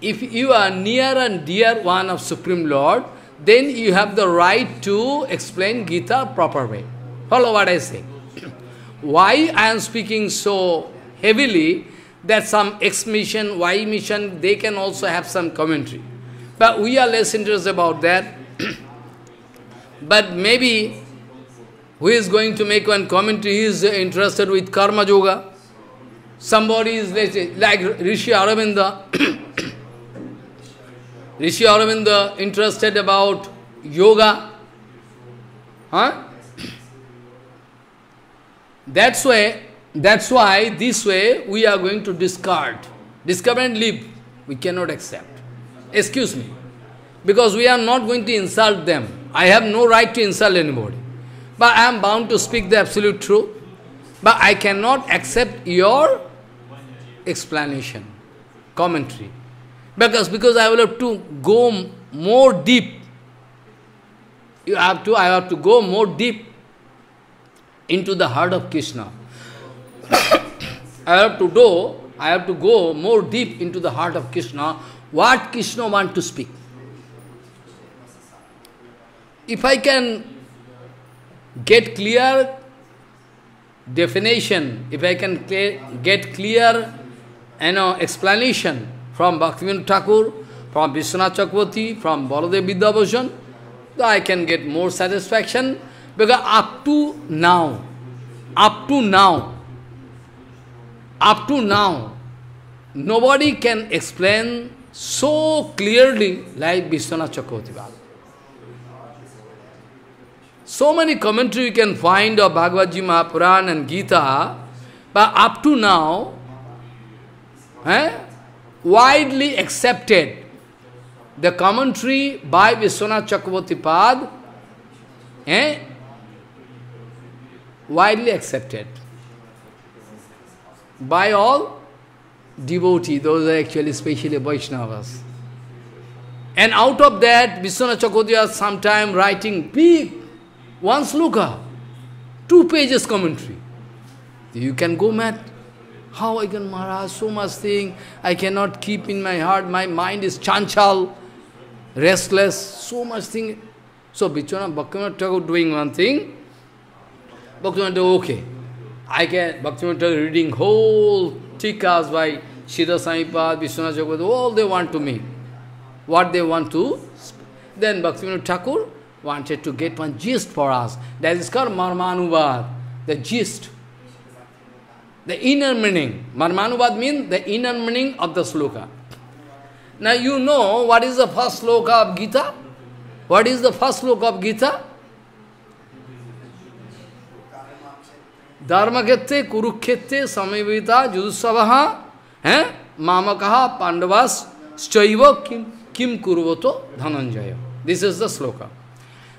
if you are near and dear one of Supreme Lord, then you have the right to explain Gita proper way. Follow what I say. why I am speaking so heavily, that some X mission, Y mission, they can also have some commentary. But we are less interested about that. But maybe who is going to make one commentary, he is interested with Karma Yoga. Somebody is like Rishi Aravinda. Rishi Aravinda interested about yoga. Huh? That's why that's why this way we are going to discard. Discover and leave. We cannot accept. Excuse me. Because we are not going to insult them. I have no right to insult anybody. But I am bound to speak the absolute truth. But I cannot accept your explanation, commentary. Because, because I will have to go more deep. You have to, I have to go more deep into the heart of Krishna. I have to do, I have to go more deep into the heart of Krishna, what Krishna want to speak. If I can get clear definition, if I can get clear you know, explanation from Bhaktivinoda Thakur, from Vishwanath Chakravarti, from Baladev Vidyabhushan, I can get more satisfaction. Because up to now, up to now, up to now, nobody can explain so clearly like Vishwanath Chakravarti So many commentary you can find of Bhagavad Gita, Mahapuran and Gita, but up to now, eh, widely accepted, the commentary by Vishwanath Chakravarti Pad, eh, widely accepted by all devotees, those are actually especially Vaishnavas. And out of that, Vishwanath Chakravarti was sometime writing big, one sloka, two pages commentary. You can go mad. How I can, Maharaj, so much thing, I cannot keep in my heart, my mind is chanchal, restless, so much thing. So Vishwanath Bhaktivinoda Thakur doing one thing, Bhaktivinoda okay, I can, Bhaktivinoda reading whole tikas by Siddha Saipad, Vishwanath all they want to me. What they want to. Then Bhaktivinoda Thakur wanted to get one gist for us. That is called Marmanuvad, the gist. The inner meaning. Marmanuvad means the inner meaning of the sloka. Now you know what is the first sloka of Gita? What is the first sloka of Gita? धर्मक्षेत्रे कुरुक्षेत्रे समयविता जुदुत्सव है मामक पांडवास चैव किम किम कुरुवतो Dhananjay this is the श्लोक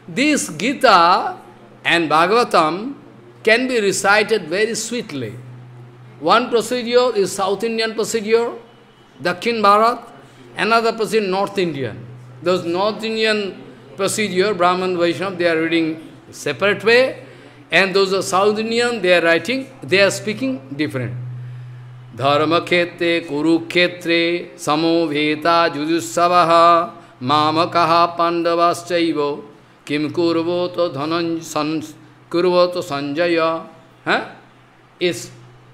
This Gita and Bhagavatam can be recited very sweetly. One procedure is South Indian procedure, Dakshin Bharat, another procedure North Indian. Those North Indian procedure, Brahman, Vaishnav, they are reading separate way, and those are South Indian, they are writing, they are speaking different. Dharma Khetre, Kuru Khetre, Samoveta, Judusavaha, Mamakaha, Pandavas Chaivo, pandavaschaivo, kim kurvoto dhanan san, kurvoto sanjaya. Huh? Is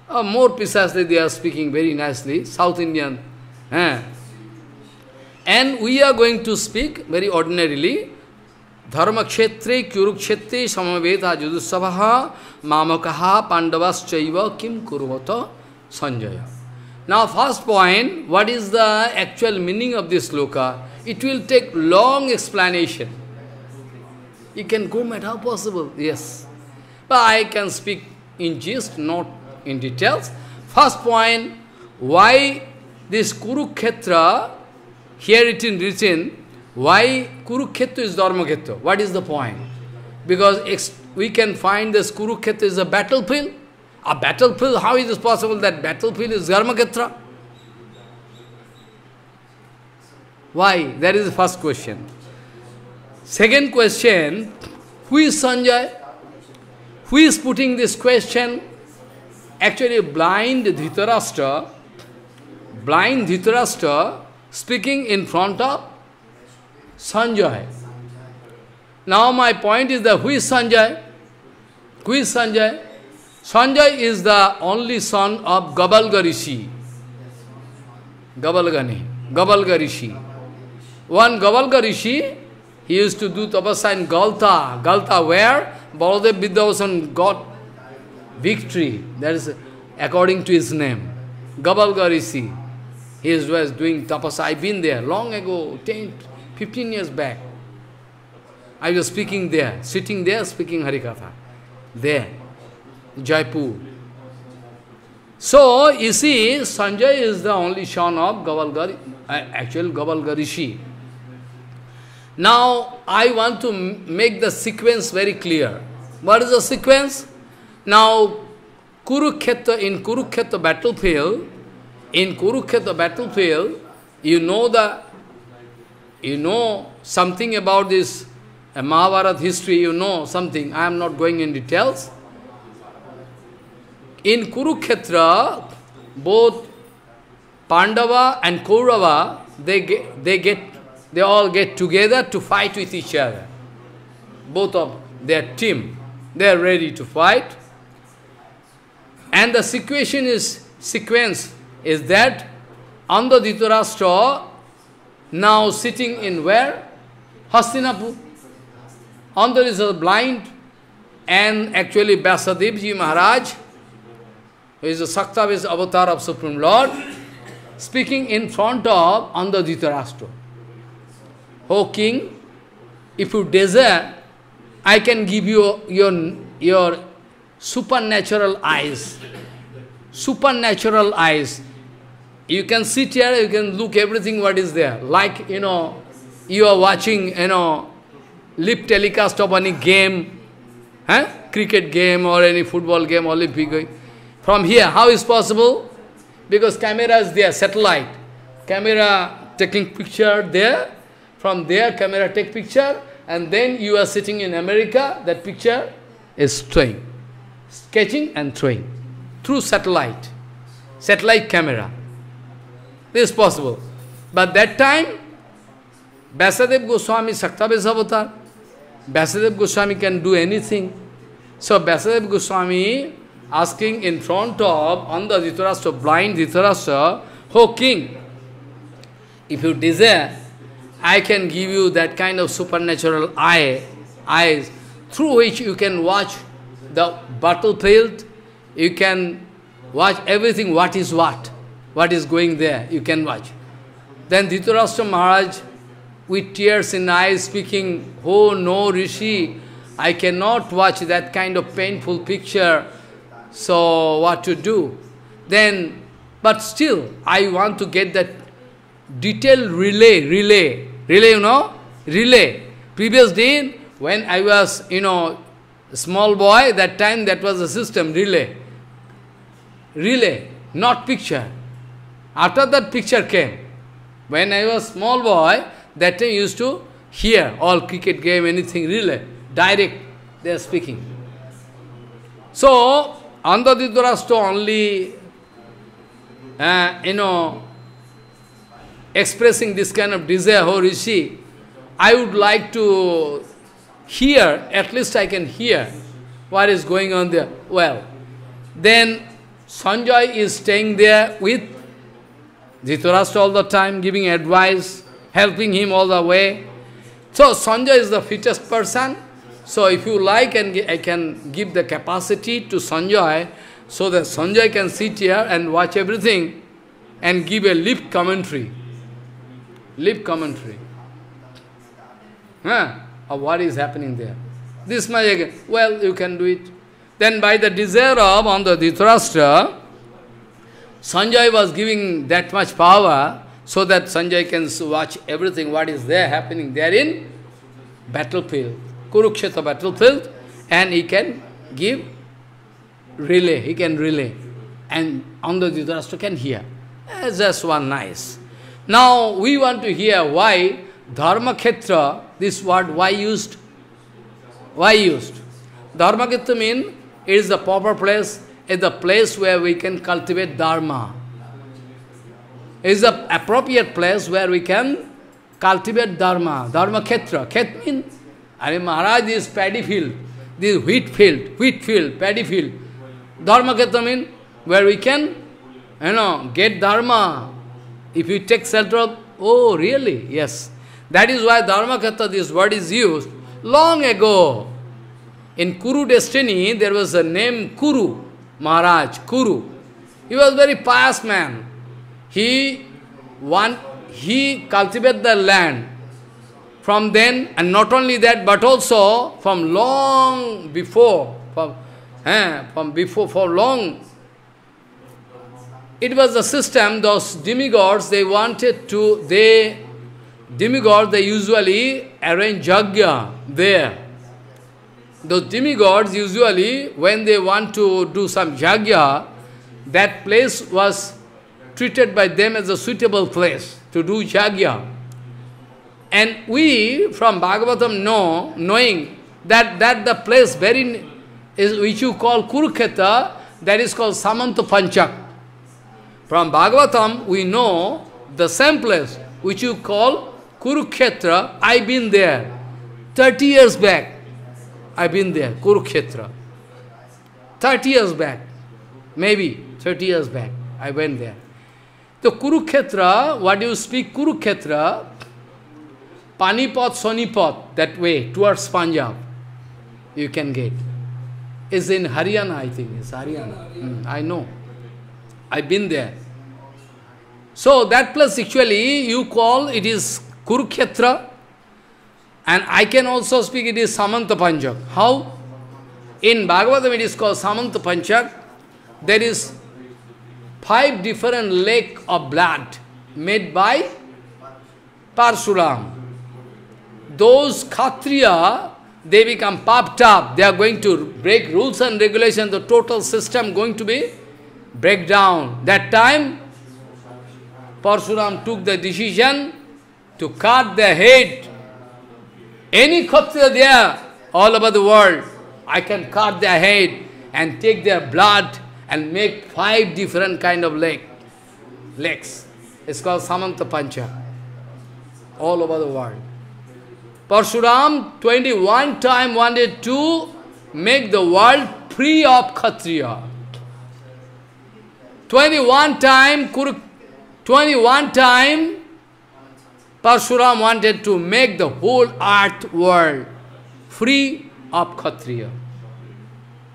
uh, more precisely they are speaking very nicely, South Indian. Huh? And we are going to speak very ordinarily, धर्मक्षेत्रे कुरुक्षेत्रे समवेता जुदुसभ मामकहा पांडवश्चैव किम कुरुवत Sanjay Now first point, what is the actual meaning of this sloka? It will take long explanation. You can go mad, how possible? Yes. But I can speak in gist, not in details. First point, why this Kurukshetra, here it is written, why Kurukshetra is Dharmakhetra? What is the point? Because we can find this Kurukshetra is a battlefield. A battlefield, how is it possible that battlefield is Dharmakhetra? Why? That is the first question. Second question, who is Sanjay? Who is putting this question? Actually, blind Dhritarashtra, blind Dhritarashtra speaking in front of Sanjay. Now my point is that who is Sanjay? Who is Sanjay? Sanjay is the only son of Gabalga Rishi. Gabalgani, Gabalga. One Gabalga Rishi, he used to do tapasya in Galta. Galta where Baladev Vidyabhushan got victory. That is according to his name. Gabalga Rishi. He was doing tapasya. I've been there long ago, 10, 15 years back. I was speaking there, sitting there speaking Harikatha. There, Jaipur. So, you see, Sanjay is the only son of Gavalgar, uh, actual Gavalgar Rishi. Now, I want to make the sequence very clear. What is the sequence? Now, Kurukshetra, in Kurukshetra battlefield, in Kurukshetra battlefield, you know the you know something about this uh, Mahabharata history, you know something. I am not going in details. In Kurukshetra, both Pandava and Kaurava, they get, they get, they all get together to fight with each other. Both of their team, they are ready to fight. And the situation is, sequence is that under Dhritarashtra, now sitting in where? Hastinapur. On is a blind, and actually Vyasadevji Maharaj, who is the Saktavis avatar of Supreme Lord, speaking in front of Anda Dhritarashtra. O king, if you desire, I can give you your, your supernatural eyes. Supernatural eyes. You can sit here, you can look everything what is there. Like, you know, you are watching, you know, live telecast of any game, huh? cricket game or any football game, Olympic. game. From here, how is possible? Because camera is there, satellite. Camera taking picture there. From there, camera take picture. And then you are sitting in America, that picture is throwing. Sketching and throwing. Through satellite. Satellite camera. This is possible. But that time, Vyasadeva Goswami, Saktaves avatar, Vyasadeva Goswami can do anything. So Vyasadeva Goswami asking in front of, on the Dhritarashtra, blind Dhritarashtra, Oh king, if you desire, I can give you that kind of supernatural eye, eyes, through which you can watch the battlefield, you can watch everything, what is what what is going there, you can watch. Then Dhritarashtra Maharaj, with tears in eyes, speaking, Oh no, Rishi, I cannot watch that kind of painful picture, so what to do? Then, but still, I want to get that detailed relay, relay, relay, you know, relay. Previous day, when I was, you know, small boy, that time that was the system, relay. Relay, not picture. After that picture came. When I was small boy, that time used to hear all cricket game, anything, relay, direct, they are speaking. So, Andha Dhritarashtra only, uh, you know, expressing this kind of desire, oh Rishi, I would like to hear, at least I can hear what is going on there. Well, then Sanjay is staying there with Dhritarashtra all the time, giving advice, helping him all the way. So Sanjay is the fittest person. So if you like, and I can give the capacity to Sanjay, so that Sanjay can sit here and watch everything and give a lip commentary. Lip commentary. Huh? Of what is happening there. This much again. Well, you can do it. Then by the desire of on the Dhritarashtra, Sanjay was giving that much power so that Sanjay can watch everything what is there happening there in battlefield, Kurukshetra battlefield, and he can give relay, he can relay. And on the Dhritarashtra can hear. Just one nice. Now we want to hear why Dharma Khetra, this word why used? Why used? Dharma Khetra means it is the proper place, it is the place where we can cultivate Dharma. It is the appropriate place where we can cultivate Dharma. Dharma Khetra. Khet means, I mean, Maharaj, this paddy field, this wheat field, wheat field, paddy field. Dharma Khetra means where we can, you know, get Dharma. If you take of, oh, really? Yes. That is why Dharma Khetra, this word is used long ago. In Kuru destiny, there was a name Kuru, Maharaj, Kuru. He was very pious man. He, one, he cultivated the land. From then, and not only that, but also from long before, from, eh, from before, for long, it was the system, those demigods, they wanted to, they, demigods, they usually arrange yajna there. Those demigods usually, when they want to do some yajna, that place was treated by them as a suitable place to do yajna. And we from Bhagavatam know, knowing that, that the place very is which you call Kurukshetra, that is called Samanta Panchak. From Bhagavatam, we know the same place which you call Kurukshetra, I've been there. 30 years back, I've been there, Kurukshetra. 30 years back, maybe 30 years back, I went there. The Kurukshetra, what do you speak Kurukshetra, Panipat, Sonipat, that way, towards Punjab, you can get. Is in Haryana, I think, it's Haryana. Mm, I know. I've been there. So that place actually you call it is Kurukshetra and I can also speak it is Samanta Panchak. How? In Bhagavatam it is called Samanta Panchak. There is five different lake of blood made by Parsuram. Those Kshatriya, they become puffed up. They are going to break rules and regulations. The total system going to be break down. That time, Parsuram took the decision to cut the head. Any Kshatriya there, all over the world, I can cut their head and take their blood and make five different kind of leg, legs. It's called Samanta Pancha. All over the world. Parshuram 21 time wanted to make the world free of Kshatriya. 21 time, 21 time, Parshuram wanted to make the whole earth world free of Kshatriya.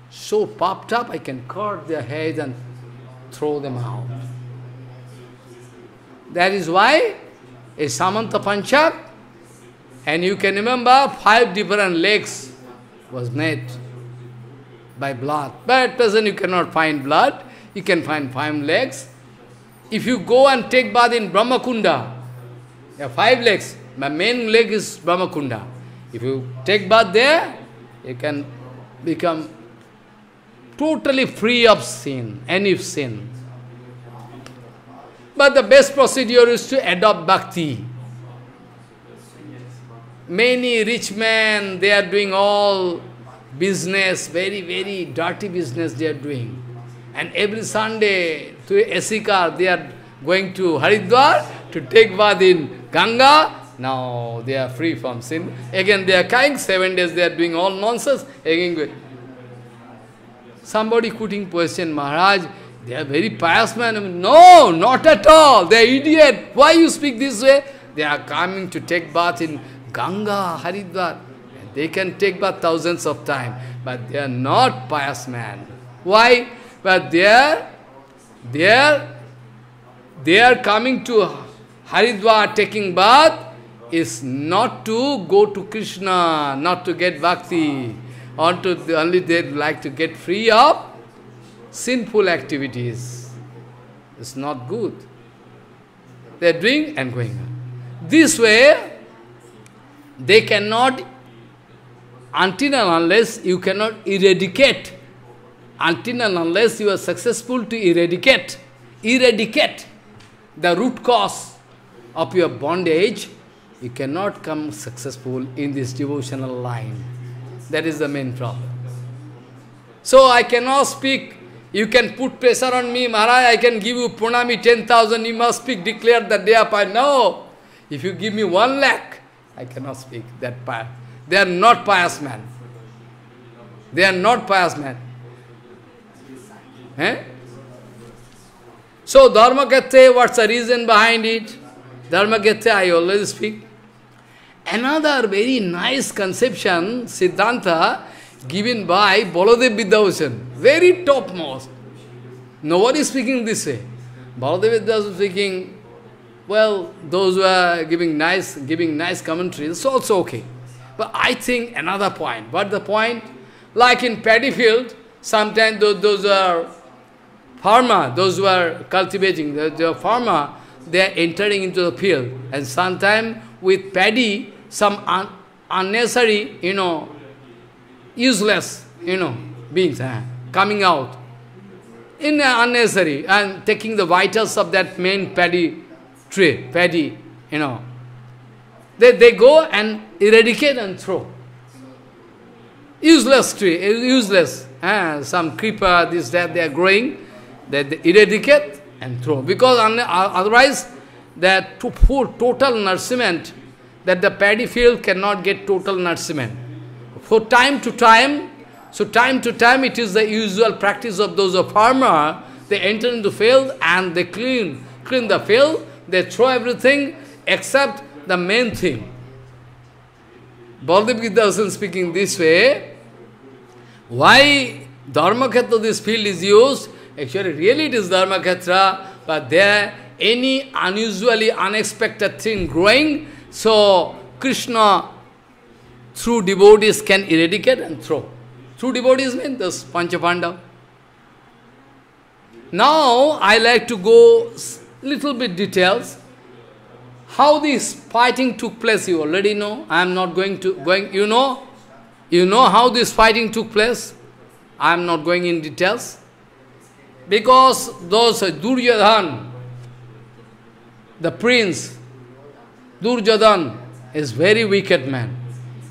So popped up, I can cut their heads and throw them out. That is why a Samanta Panchak, and you can remember five different legs was made by blood. But at present you cannot find blood, you can find five legs. If you go and take bath in Brahmakunda, are five legs. My main leg is Brahmakunda. If you take bath there, you can become totally free of sin, any sin. But the best procedure is to adopt bhakti. Many rich men, they are doing all business, very, very dirty business they are doing. And every Sunday, to car, they are going to Haridwar to take bath in Ganga. Now they are free from sin. Again they are coming, seven days they are doing all nonsense. Again, somebody quoting question, Maharaj, they are very pious man. No, not at all. They are idiot. Why you speak this way? They are coming to take bath in Ganga, Haridwar. They can take bath thousands of times, but they are not pious man. Why? But they are, they are, they are coming to Haridwar taking bath is not to go to Krishna, not to get bhakti, or to only they like to get free of sinful activities. It's not good. They are doing and going on. This way, they cannot, until and unless you cannot eradicate, until and unless you are successful to eradicate, eradicate the root cause of your bondage, you cannot come successful in this devotional line. That is the main problem. So I cannot speak you can put pressure on me, Maharaj, I can give you punami 10,000, you must speak, declare that day. I know. If you give me one lakh, I cannot speak that pious. They are not pious men. They are not pious men. Eh? So, Dharmakathe, what's the reason behind it? Dharma Dharmakathe, I always speak. Another very nice conception, Siddhanta, given by Baladev Vidyabhushan, very topmost. Nobody is speaking this way. Baladev Vidyabhushan speaking, well, those who are giving nice, giving nice commentaries, it's also okay. But I think another point. What the point? Like in paddy field, sometimes those, those are farmer, those who are cultivating, the, the farmer, they are entering into the field. And sometimes with paddy, some un unnecessary, you know, useless, you know, beings uh, coming out in unnecessary and taking the vitals of that main paddy tree, paddy, you know. They, they go and eradicate and throw. Useless tree, useless. Uh, some creeper, this, that, they are growing. They, they eradicate and throw. Because uh, otherwise, that to, for total nourishment, that the paddy field cannot get total nourishment. For time to time, so time to time it is the usual practice of those of farmer, they enter into field and they clean, clean the field, they throw everything except the main thing. Baldev Gita speaking this way, why Dharma Dharmakhetra this field is used, actually really it is Dharmakhetra, but there any unusually unexpected thing growing, so Krishna through devotees can eradicate and throw. Through devotees means this Panchapanda. Now I like to go little bit details. How this fighting took place, you already know. I am not going to going. You know, you know how this fighting took place. I am not going in details because those Duryodhan, the prince, Duryodhan is very wicked man.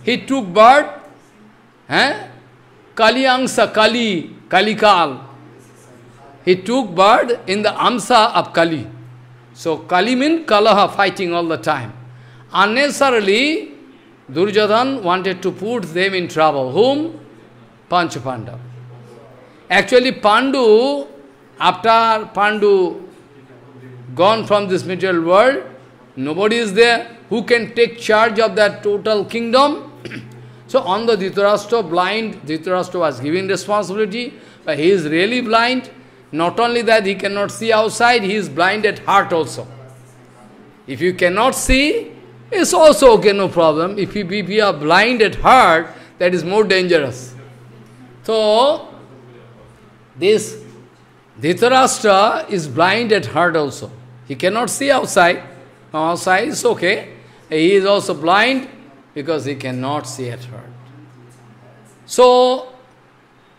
He took birth, eh? Kali Angsa, Kali, Kalikal. He took birth in the Amsa of Kali. So Kali means Kalaha, fighting all the time. Unnecessarily, Duryodhan wanted to put them in trouble. Whom? Panchapanda. Actually, Pandu, after Pandu gone from this material world, nobody is there who can take charge of that total kingdom. so on the Dhritarashtra, blind, Dhritarashtra was given responsibility, but he is really blind. Not only that, he cannot see outside, he is blind at heart also. If you cannot see, it's also okay, no problem. If you, if you are blind at heart, that is more dangerous. So, this Dhritarashtra is blind at heart also. He cannot see outside. Outside is okay. He is also blind because he cannot see at heart. So,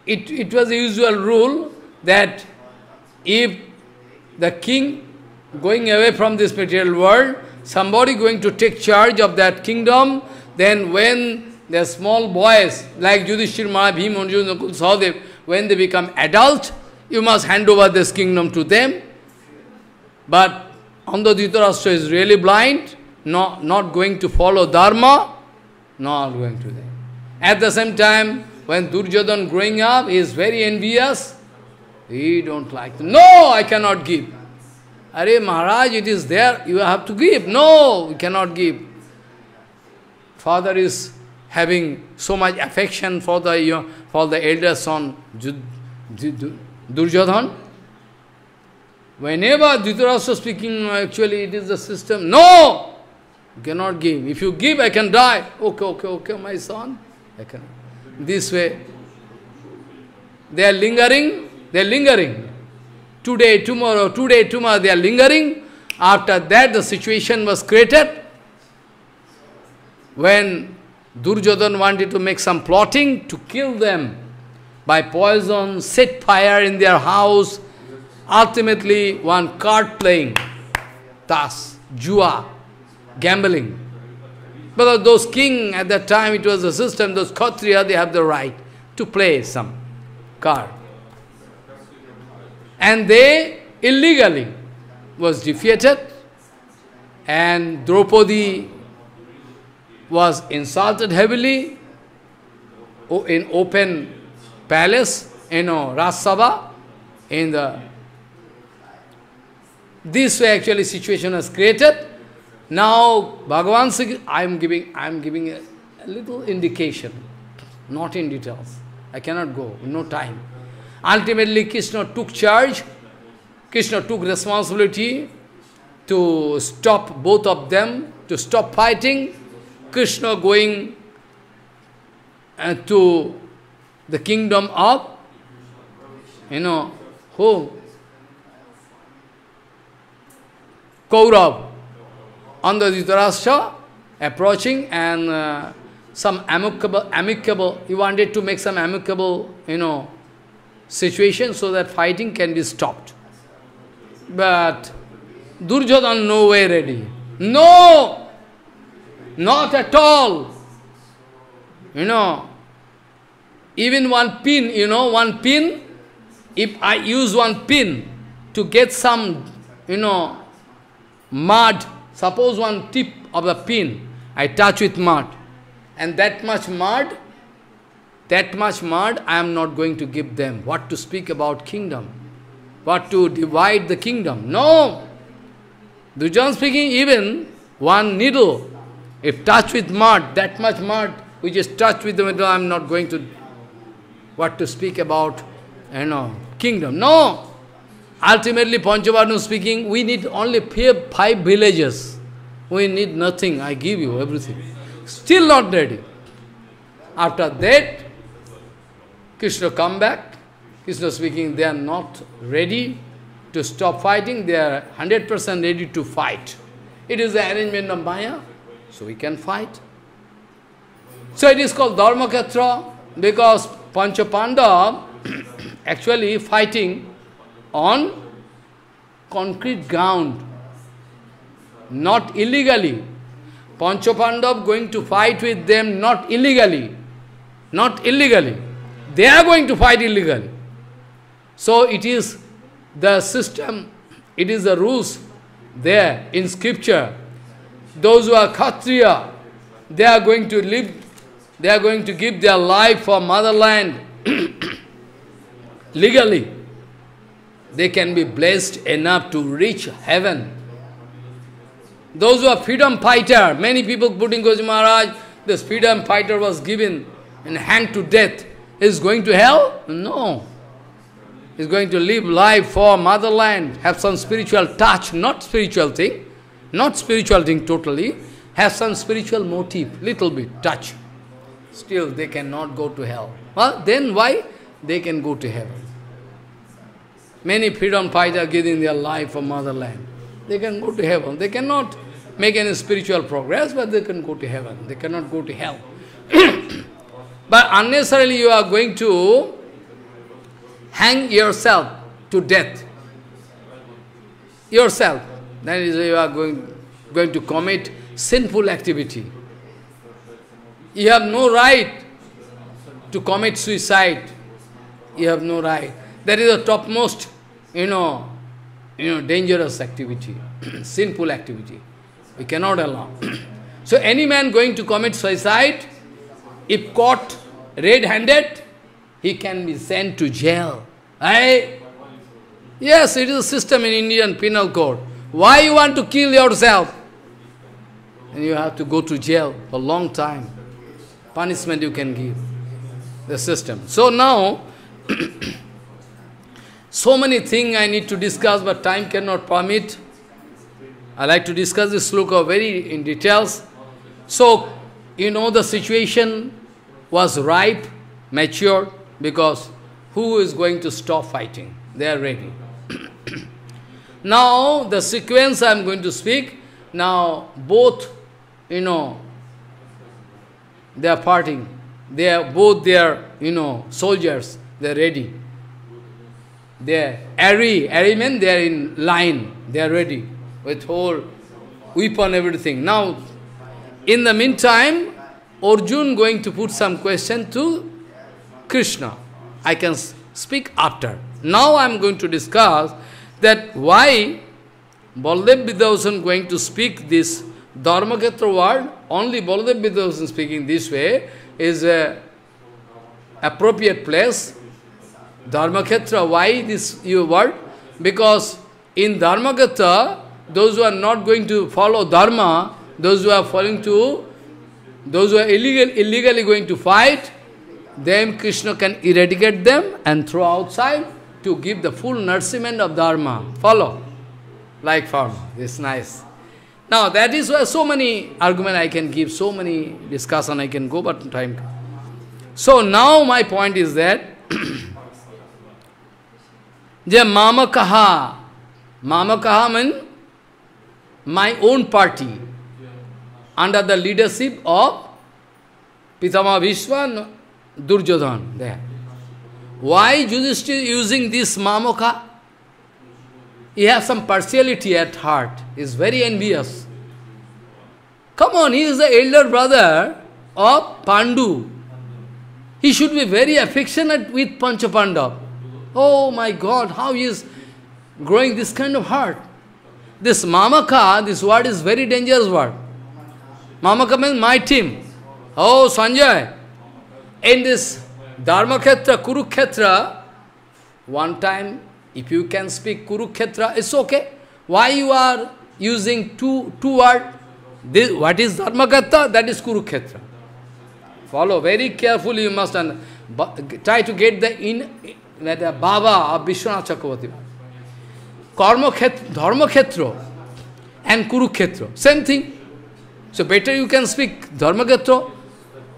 it, it was a usual rule that if the king going away from this material world, somebody going to take charge of that kingdom, then when the small boys, like Yudhishthir Maharaj, Bhim, Arjuna, Sahadev. When they become adult, you must hand over this kingdom to them. But Andha Dhritarashtra is really blind, not, not going to follow Dharma, not going to them. At the same time, when Duryodhan growing up, he is very envious. He don't like them. No, I cannot give. Are Maharaj, it is there, you have to give. No, we cannot give. Father is having so much affection for the, you know, for the elder son, Duryodhan. Whenever Dhritarashtra speaking, actually it is the system. No! You cannot give. If you give, I can die. Okay, okay, okay, my son. I can. This way. They are lingering. They are lingering. Today, tomorrow, today, tomorrow, they are lingering. After that, the situation was created. When Duryodhan wanted to make some plotting to kill them by poison, set fire in their house, Ultimately, one card playing, tas, jua, gambling. But those king, at that time it was a system, those Kshatriya, they have the right to play some card. And they illegally was defeated and Draupadi was insulted heavily in open palace, you know, Rajsabha, in the this way actually situation was created. Now Bhagavan I am giving I am giving a, a little indication, not in details. I cannot go, no time. Ultimately Krishna took charge, Krishna took responsibility to stop both of them, to stop fighting. Krishna going uh, to the kingdom of, you know, who? Kaurav, under Dhritarashtra, approaching and uh, some amicable, amicable, he wanted to make some amicable, you know, situation so that fighting can be stopped. But Duryodhan no way ready. No! Not at all. You know, even one pin, you know, one pin, if I use one pin to get some, you know, mud, suppose one tip of the pin, I touch with mud, and that much mud, that much mud I am not going to give them. What to speak about kingdom? What to divide the kingdom? No! Dujan speaking, even one needle, if touched with mud, that much mud, which is touched with the metal, I am not going to, what to speak about, you know, kingdom. No! Ultimately, Panchavadana speaking, we need only five villages. We need nothing. I give you everything. Still not ready. After that, Krishna come back. Krishna speaking, they are not ready to stop fighting. They are 100% ready to fight. It is the arrangement of Maya, so we can fight. So it is called Dharmakhetra because Panchapanda actually fighting on concrete ground, not illegally. Panchapandav going to fight with them not illegally, not illegally. They are going to fight illegally. So it is the system, it is the rules there in scripture. Those who are Kshatriya, they are going to live, they are going to give their life for motherland legally they can be blessed enough to reach heaven. Those who are freedom fighter, many people putting Goji Maharaj, this freedom fighter was given and hanged to death. Is going to hell? No. He's going to live life for motherland, have some spiritual touch, not spiritual thing, not spiritual thing totally, have some spiritual motive, little bit, touch. Still, they cannot go to hell. Well, then why? They can go to heaven. Many freedom fighters giving their life for motherland. They can go to heaven. They cannot make any spiritual progress, but they can go to heaven. They cannot go to hell. but unnecessarily you are going to hang yourself to death. Yourself. That is you are going, going to commit sinful activity. You have no right to commit suicide. You have no right. That is the topmost, you know, you know, dangerous activity, sinful activity. We cannot allow. so any man going to commit suicide, if caught red-handed, he can be sent to jail. I, yes, it is a system in Indian penal code. Why you want to kill yourself? And you have to go to jail for a long time. Punishment you can give. The system. So now, so many things I need to discuss, but time cannot permit. I like to discuss this sloka very in details. So, you know, the situation was ripe, mature, because who is going to stop fighting? They are ready. now, the sequence I am going to speak, now both, you know, they are parting. They are both their, you know, soldiers, they are ready. They are airy men, they are in line, they are ready with whole weapon, everything. Now, in the meantime, Arjun going to put some question to Krishna. I can speak after. Now I am going to discuss that why Baldev Vidyabhushan going to speak this Dharmakhetra word, only Baladev Vidyabhushan speaking this way is a appropriate place. Dharma Dharmakhetra, why this your word? Because in Dharma Dharmakhetra, those who are not going to follow Dharma, those who are falling to, those who are illegal, illegally going to fight, then Krishna can eradicate them and throw outside to give the full nourishment of Dharma. Follow? Like farmer. It's nice. Now that is why so many argument I can give, so many discussion I can go, but time. So now my point is that the Mama Kaha, Mama Kaha means my own party under the leadership of Pitama Vishwa Duryodhan there. Why Yudhishthira using this Mamaka? He has some partiality at heart. He is very envious. Come on, he is the elder brother of Pandu. He should be very affectionate with Pancha Panchapandav. Oh my God, how he is growing this kind of heart. This mamaka, this word is very dangerous word. Mamaka means my team. Oh, Sanjay, in this Dharma Dharmakhetra, Kurukhetra, one time, if you can speak Kurukhetra, it's okay. Why you are using two, two words? This, what is Dharmakhetra? That is Kurukhetra. Follow very carefully, you must and try to get the in the uh, Baba of Vishwanath Chakravarti. Karma Khetra, Dharma Khetra and Kurukhetra, same thing. So better you can speak Dharma Khetra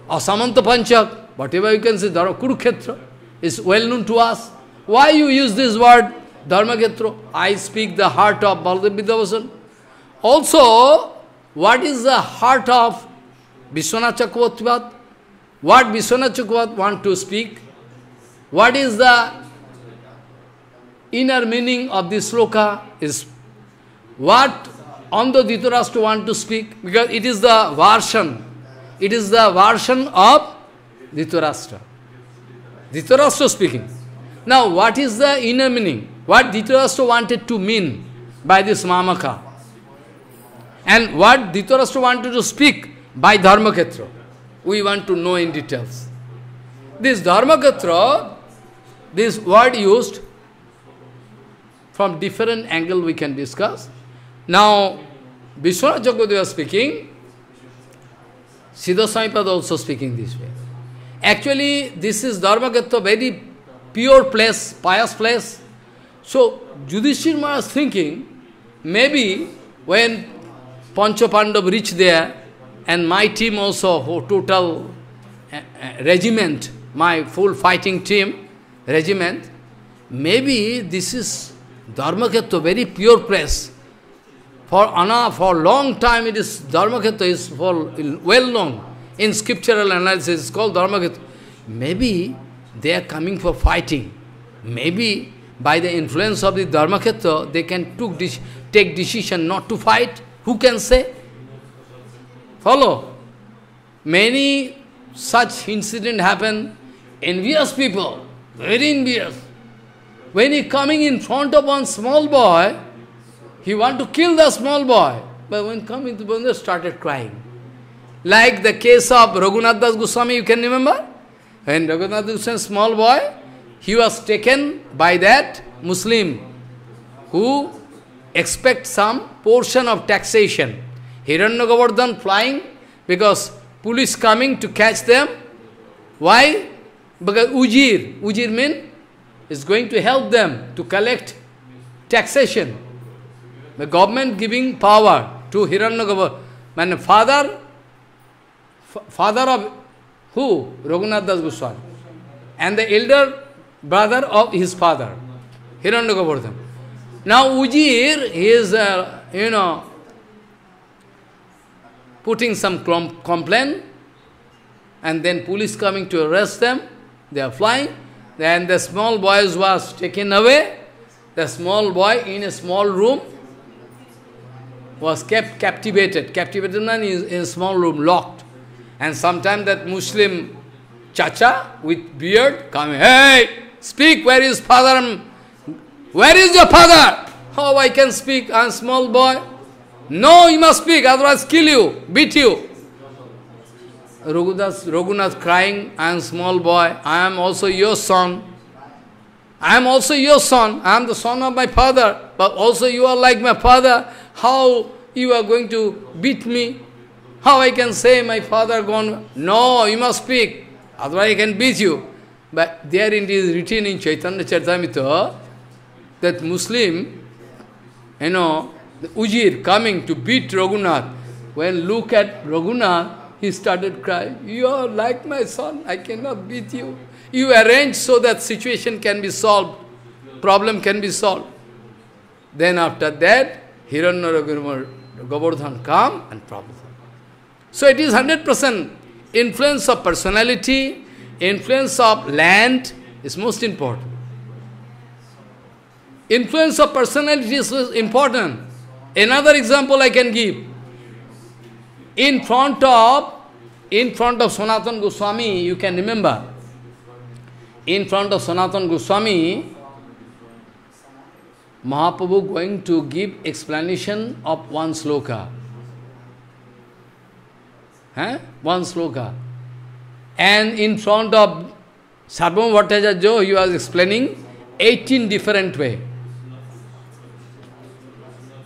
or Samanta Panchak, Whatever you can say, Dharma Kurukhetra is well known to us. Why you use this word, Dharmakhetra? I speak the heart of Baladev Vidyabhushan. Also, what is the heart of Vishwanath? What Vishwanath want to speak? What is the inner meaning of this sloka? Is what Andha Dhritarashtra want to speak? Because it is the version. It is the version of Dhritarashtra. Dhritarashtra speaking. Now, what is the inner meaning? What Dhritarashtra wanted to mean by this Mamaka? And what Dhritarashtra wanted to speak by Dharmakhetra? We want to know in details. This Dharmakhetra, this word used, from different angle we can discuss. Now, Vishwanath Chakravarti speaking, Sridhar Swamipada also speaking this way. Actually, this is Dharmakhetra, very pure place, pious place. So, Yudhishthira was thinking, maybe when Panchapandav reached there, and my team also, total uh, uh, regiment, my full fighting team, regiment, maybe this is Dharmakhetra, very pure place. For Anna, for long time it is, Dharmakhetra is for well known in scriptural analysis, it's called Dharmakhetra. Maybe they are coming for fighting. Maybe by the influence of the Dharma Dharmakhetra, they can took, take decision not to fight. Who can say? Follow. Many such incident happen, envious people, very envious. When he coming in front of one small boy, he want to kill the small boy. But when coming to Bandha, started crying. Like the case of Raghunath Das Goswami, you can remember? When Raghunath Goswami, small boy, he was taken by that Muslim who expect some portion of taxation. Hiranyagavardhan flying because police coming to catch them. Why? Because Ujir, Ujir mean is going to help them to collect taxation. The government giving power to Hiranyagavardhan. Man, father, father of who? Raghunath Das Goswami. And the elder brother of his father, Hiranyagavardhan. Now Ujir, he is, uh, you know, putting some complaint, and then police coming to arrest them, they are flying, then the small boy was taken away, the small boy in a small room was kept captivated, captivated man in a small room, locked. And sometimes that Muslim chacha with beard come, hey, speak, where is father? Where is your father? How I can speak? I am small boy. No, you must speak, otherwise kill you, beat you. Raghunath, Raghunath crying, I am small boy, I am also your son. I am also your son, I am the son of my father, but also you are like my father. How you are going to beat me? How I can say my father gone? No, you must speak, otherwise I can beat you. But there it is written in Chaitanya Charitamrita that Muslim, you know, the Ujir coming to beat Raghunath. When look at Raghunath, he started crying, you are like my son, I cannot beat you. You arrange so that situation can be solved, problem can be solved. Then after that, Hiranyagarbha Govardhan come and problem. So it is 100% influence of personality, influence of land is most important. Influence of personality is important. Another example I can give. In front of, in front of Sanatan Goswami, you can remember, in front of Sanatan Goswami, Mahaprabhu going to give explanation of one sloka. Huh? One sloka. And in front of Sarvabhauma Bhattacharya, he was explaining 18 different way.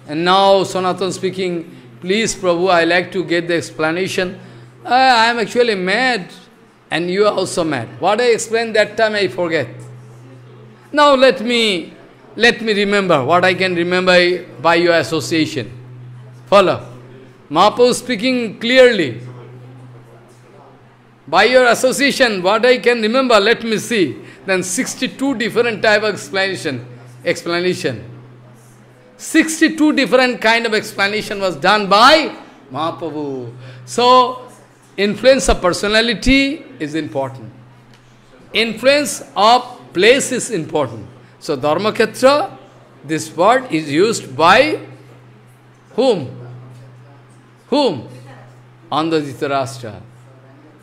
And now Sanatan speaking, please Prabhu, I like to get the explanation. Uh, I am actually mad and you are also mad. What I explained that time I forget. Now let me let me remember what I can remember by your association. Follow. Mahaprabhu speaking clearly. By your association, what I can remember, let me see. Then 62 different type of explanation. Explanation. 62 different kind of explanation was done by Mahaprabhu. So, influence of personality is important. Influence of place is important. So, Dharmakhetra, this word is used by whom? Whom? Andha Dhritarashtra.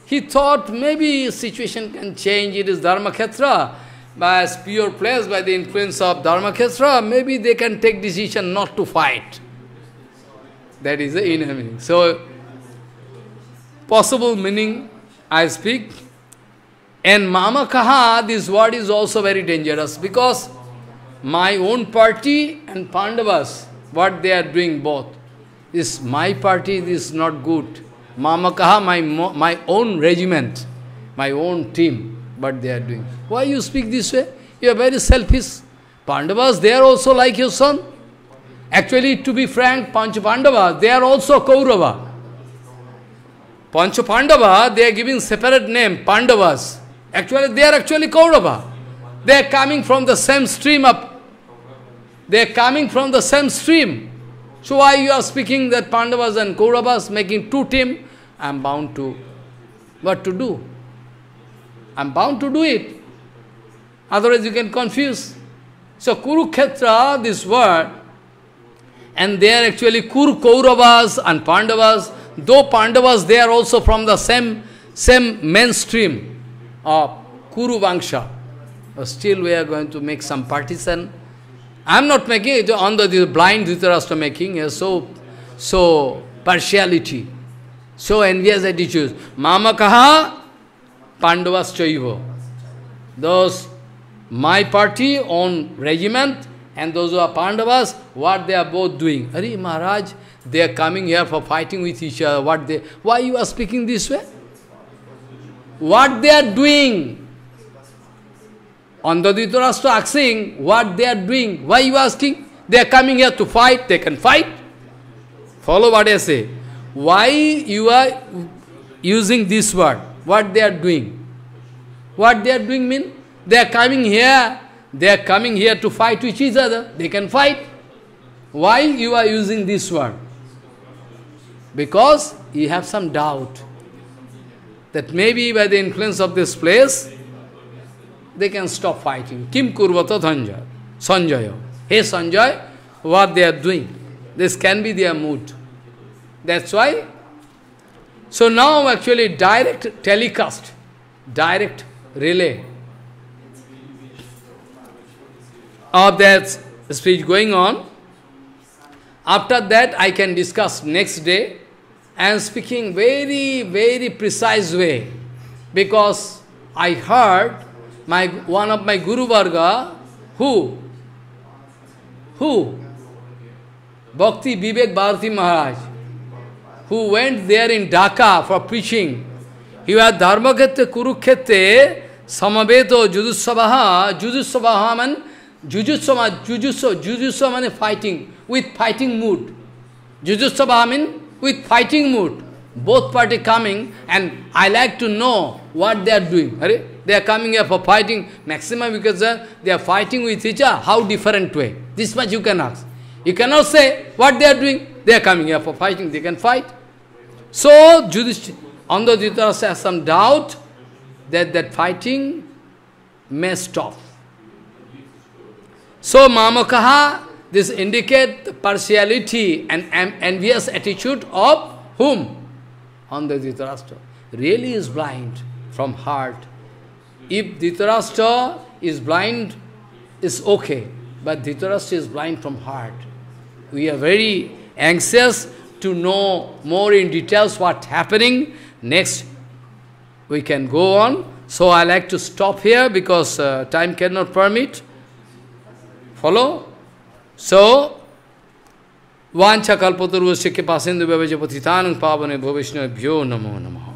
He thought maybe situation can change, it is Dharmakhetra by pure place, by the influence of Dharmakshetra, maybe they can take decision not to fight. That is the inner meaning. So, possible meaning I speak. And Mama Kaha, this word is also very dangerous because my own party and Pandavas, what they are doing both, is my party is not good. Mamakaha, my, my own regiment, my own team what they are doing. Why you speak this way? You are very selfish. Pandavas, they are also like your son. Actually, to be frank, Pancha Pandavas, they are also Kaurava. Pancha Pandava, they are giving separate name, Pandavas. Actually, they are actually Kaurava. They are coming from the same stream up. They are coming from the same stream. So why you are speaking that Pandavas and Kauravas making two team? I am bound to what to do. I'm bound to do it. Otherwise you can confuse. So Kurukshetra, this word, and they are actually Kuru Kauravas and Pandavas. Though Pandavas, they are also from the same same mainstream of Kuru Vangsha. Still we are going to make some partition. I am not making it on the blind Dhritarashtra making, uh, so, so partiality, so envious attitudes. Mama kaha, Pandavas chaiva. Those, my party own regiment, and those who are Pandavas, what they are both doing. Hari Maharaj, they are coming here for fighting with each other. What they, why you are speaking this way? What they are doing? On the Dhritarashtra asking what they are doing. Why you asking? They are coming here to fight, they can fight. Follow what I say. Why you are using this word? What they are doing? What they are doing mean? They are coming here, they are coming here to fight with each other. They can fight. Why you are using this word? Because you have some doubt that maybe by the influence of this place, they can stop fighting. Kim kurvata dhanjaya, Sanjaya. Hey Sanjay, what they are doing. This can be their mood. That's why. So now actually direct telecast, direct relay of that speech going on. After that I can discuss next day and speaking very, very precise way. Because I heard my one of my Guru Varga, who? Who? Bhakti Vivek Bharati Maharaj, who went there in Dhaka for preaching. He was Dharmakete Kurukshetre Samaveto Judusavaha, Judusavaha man Jujutsa, Jujutsa, Jujutsa means fighting, with fighting mood. Jujutsa means with fighting mood. Both party coming and I like to know what they are doing. They are coming here for fighting, maximum because they are fighting with each other. How different way? This much you can ask. You cannot say what they are doing. They are coming here for fighting, they can fight. So, the Dhritarashtra has some doubt that that fighting may stop. So, Mamakaha, this indicate partiality and envious attitude of whom? On the Dhritarashtra. Really is blind from heart. If Dhritarashtra is blind, is okay. But Dhritarashtra is blind from heart. We are very anxious to know more in details what's happening. Next, we can go on. So I like to stop here because uh, time cannot permit. Follow? So, वाछा कल्पतुर्वश्य के पासेन्दु व्यवज पतितान पावन भो भ्यो नमो नमः।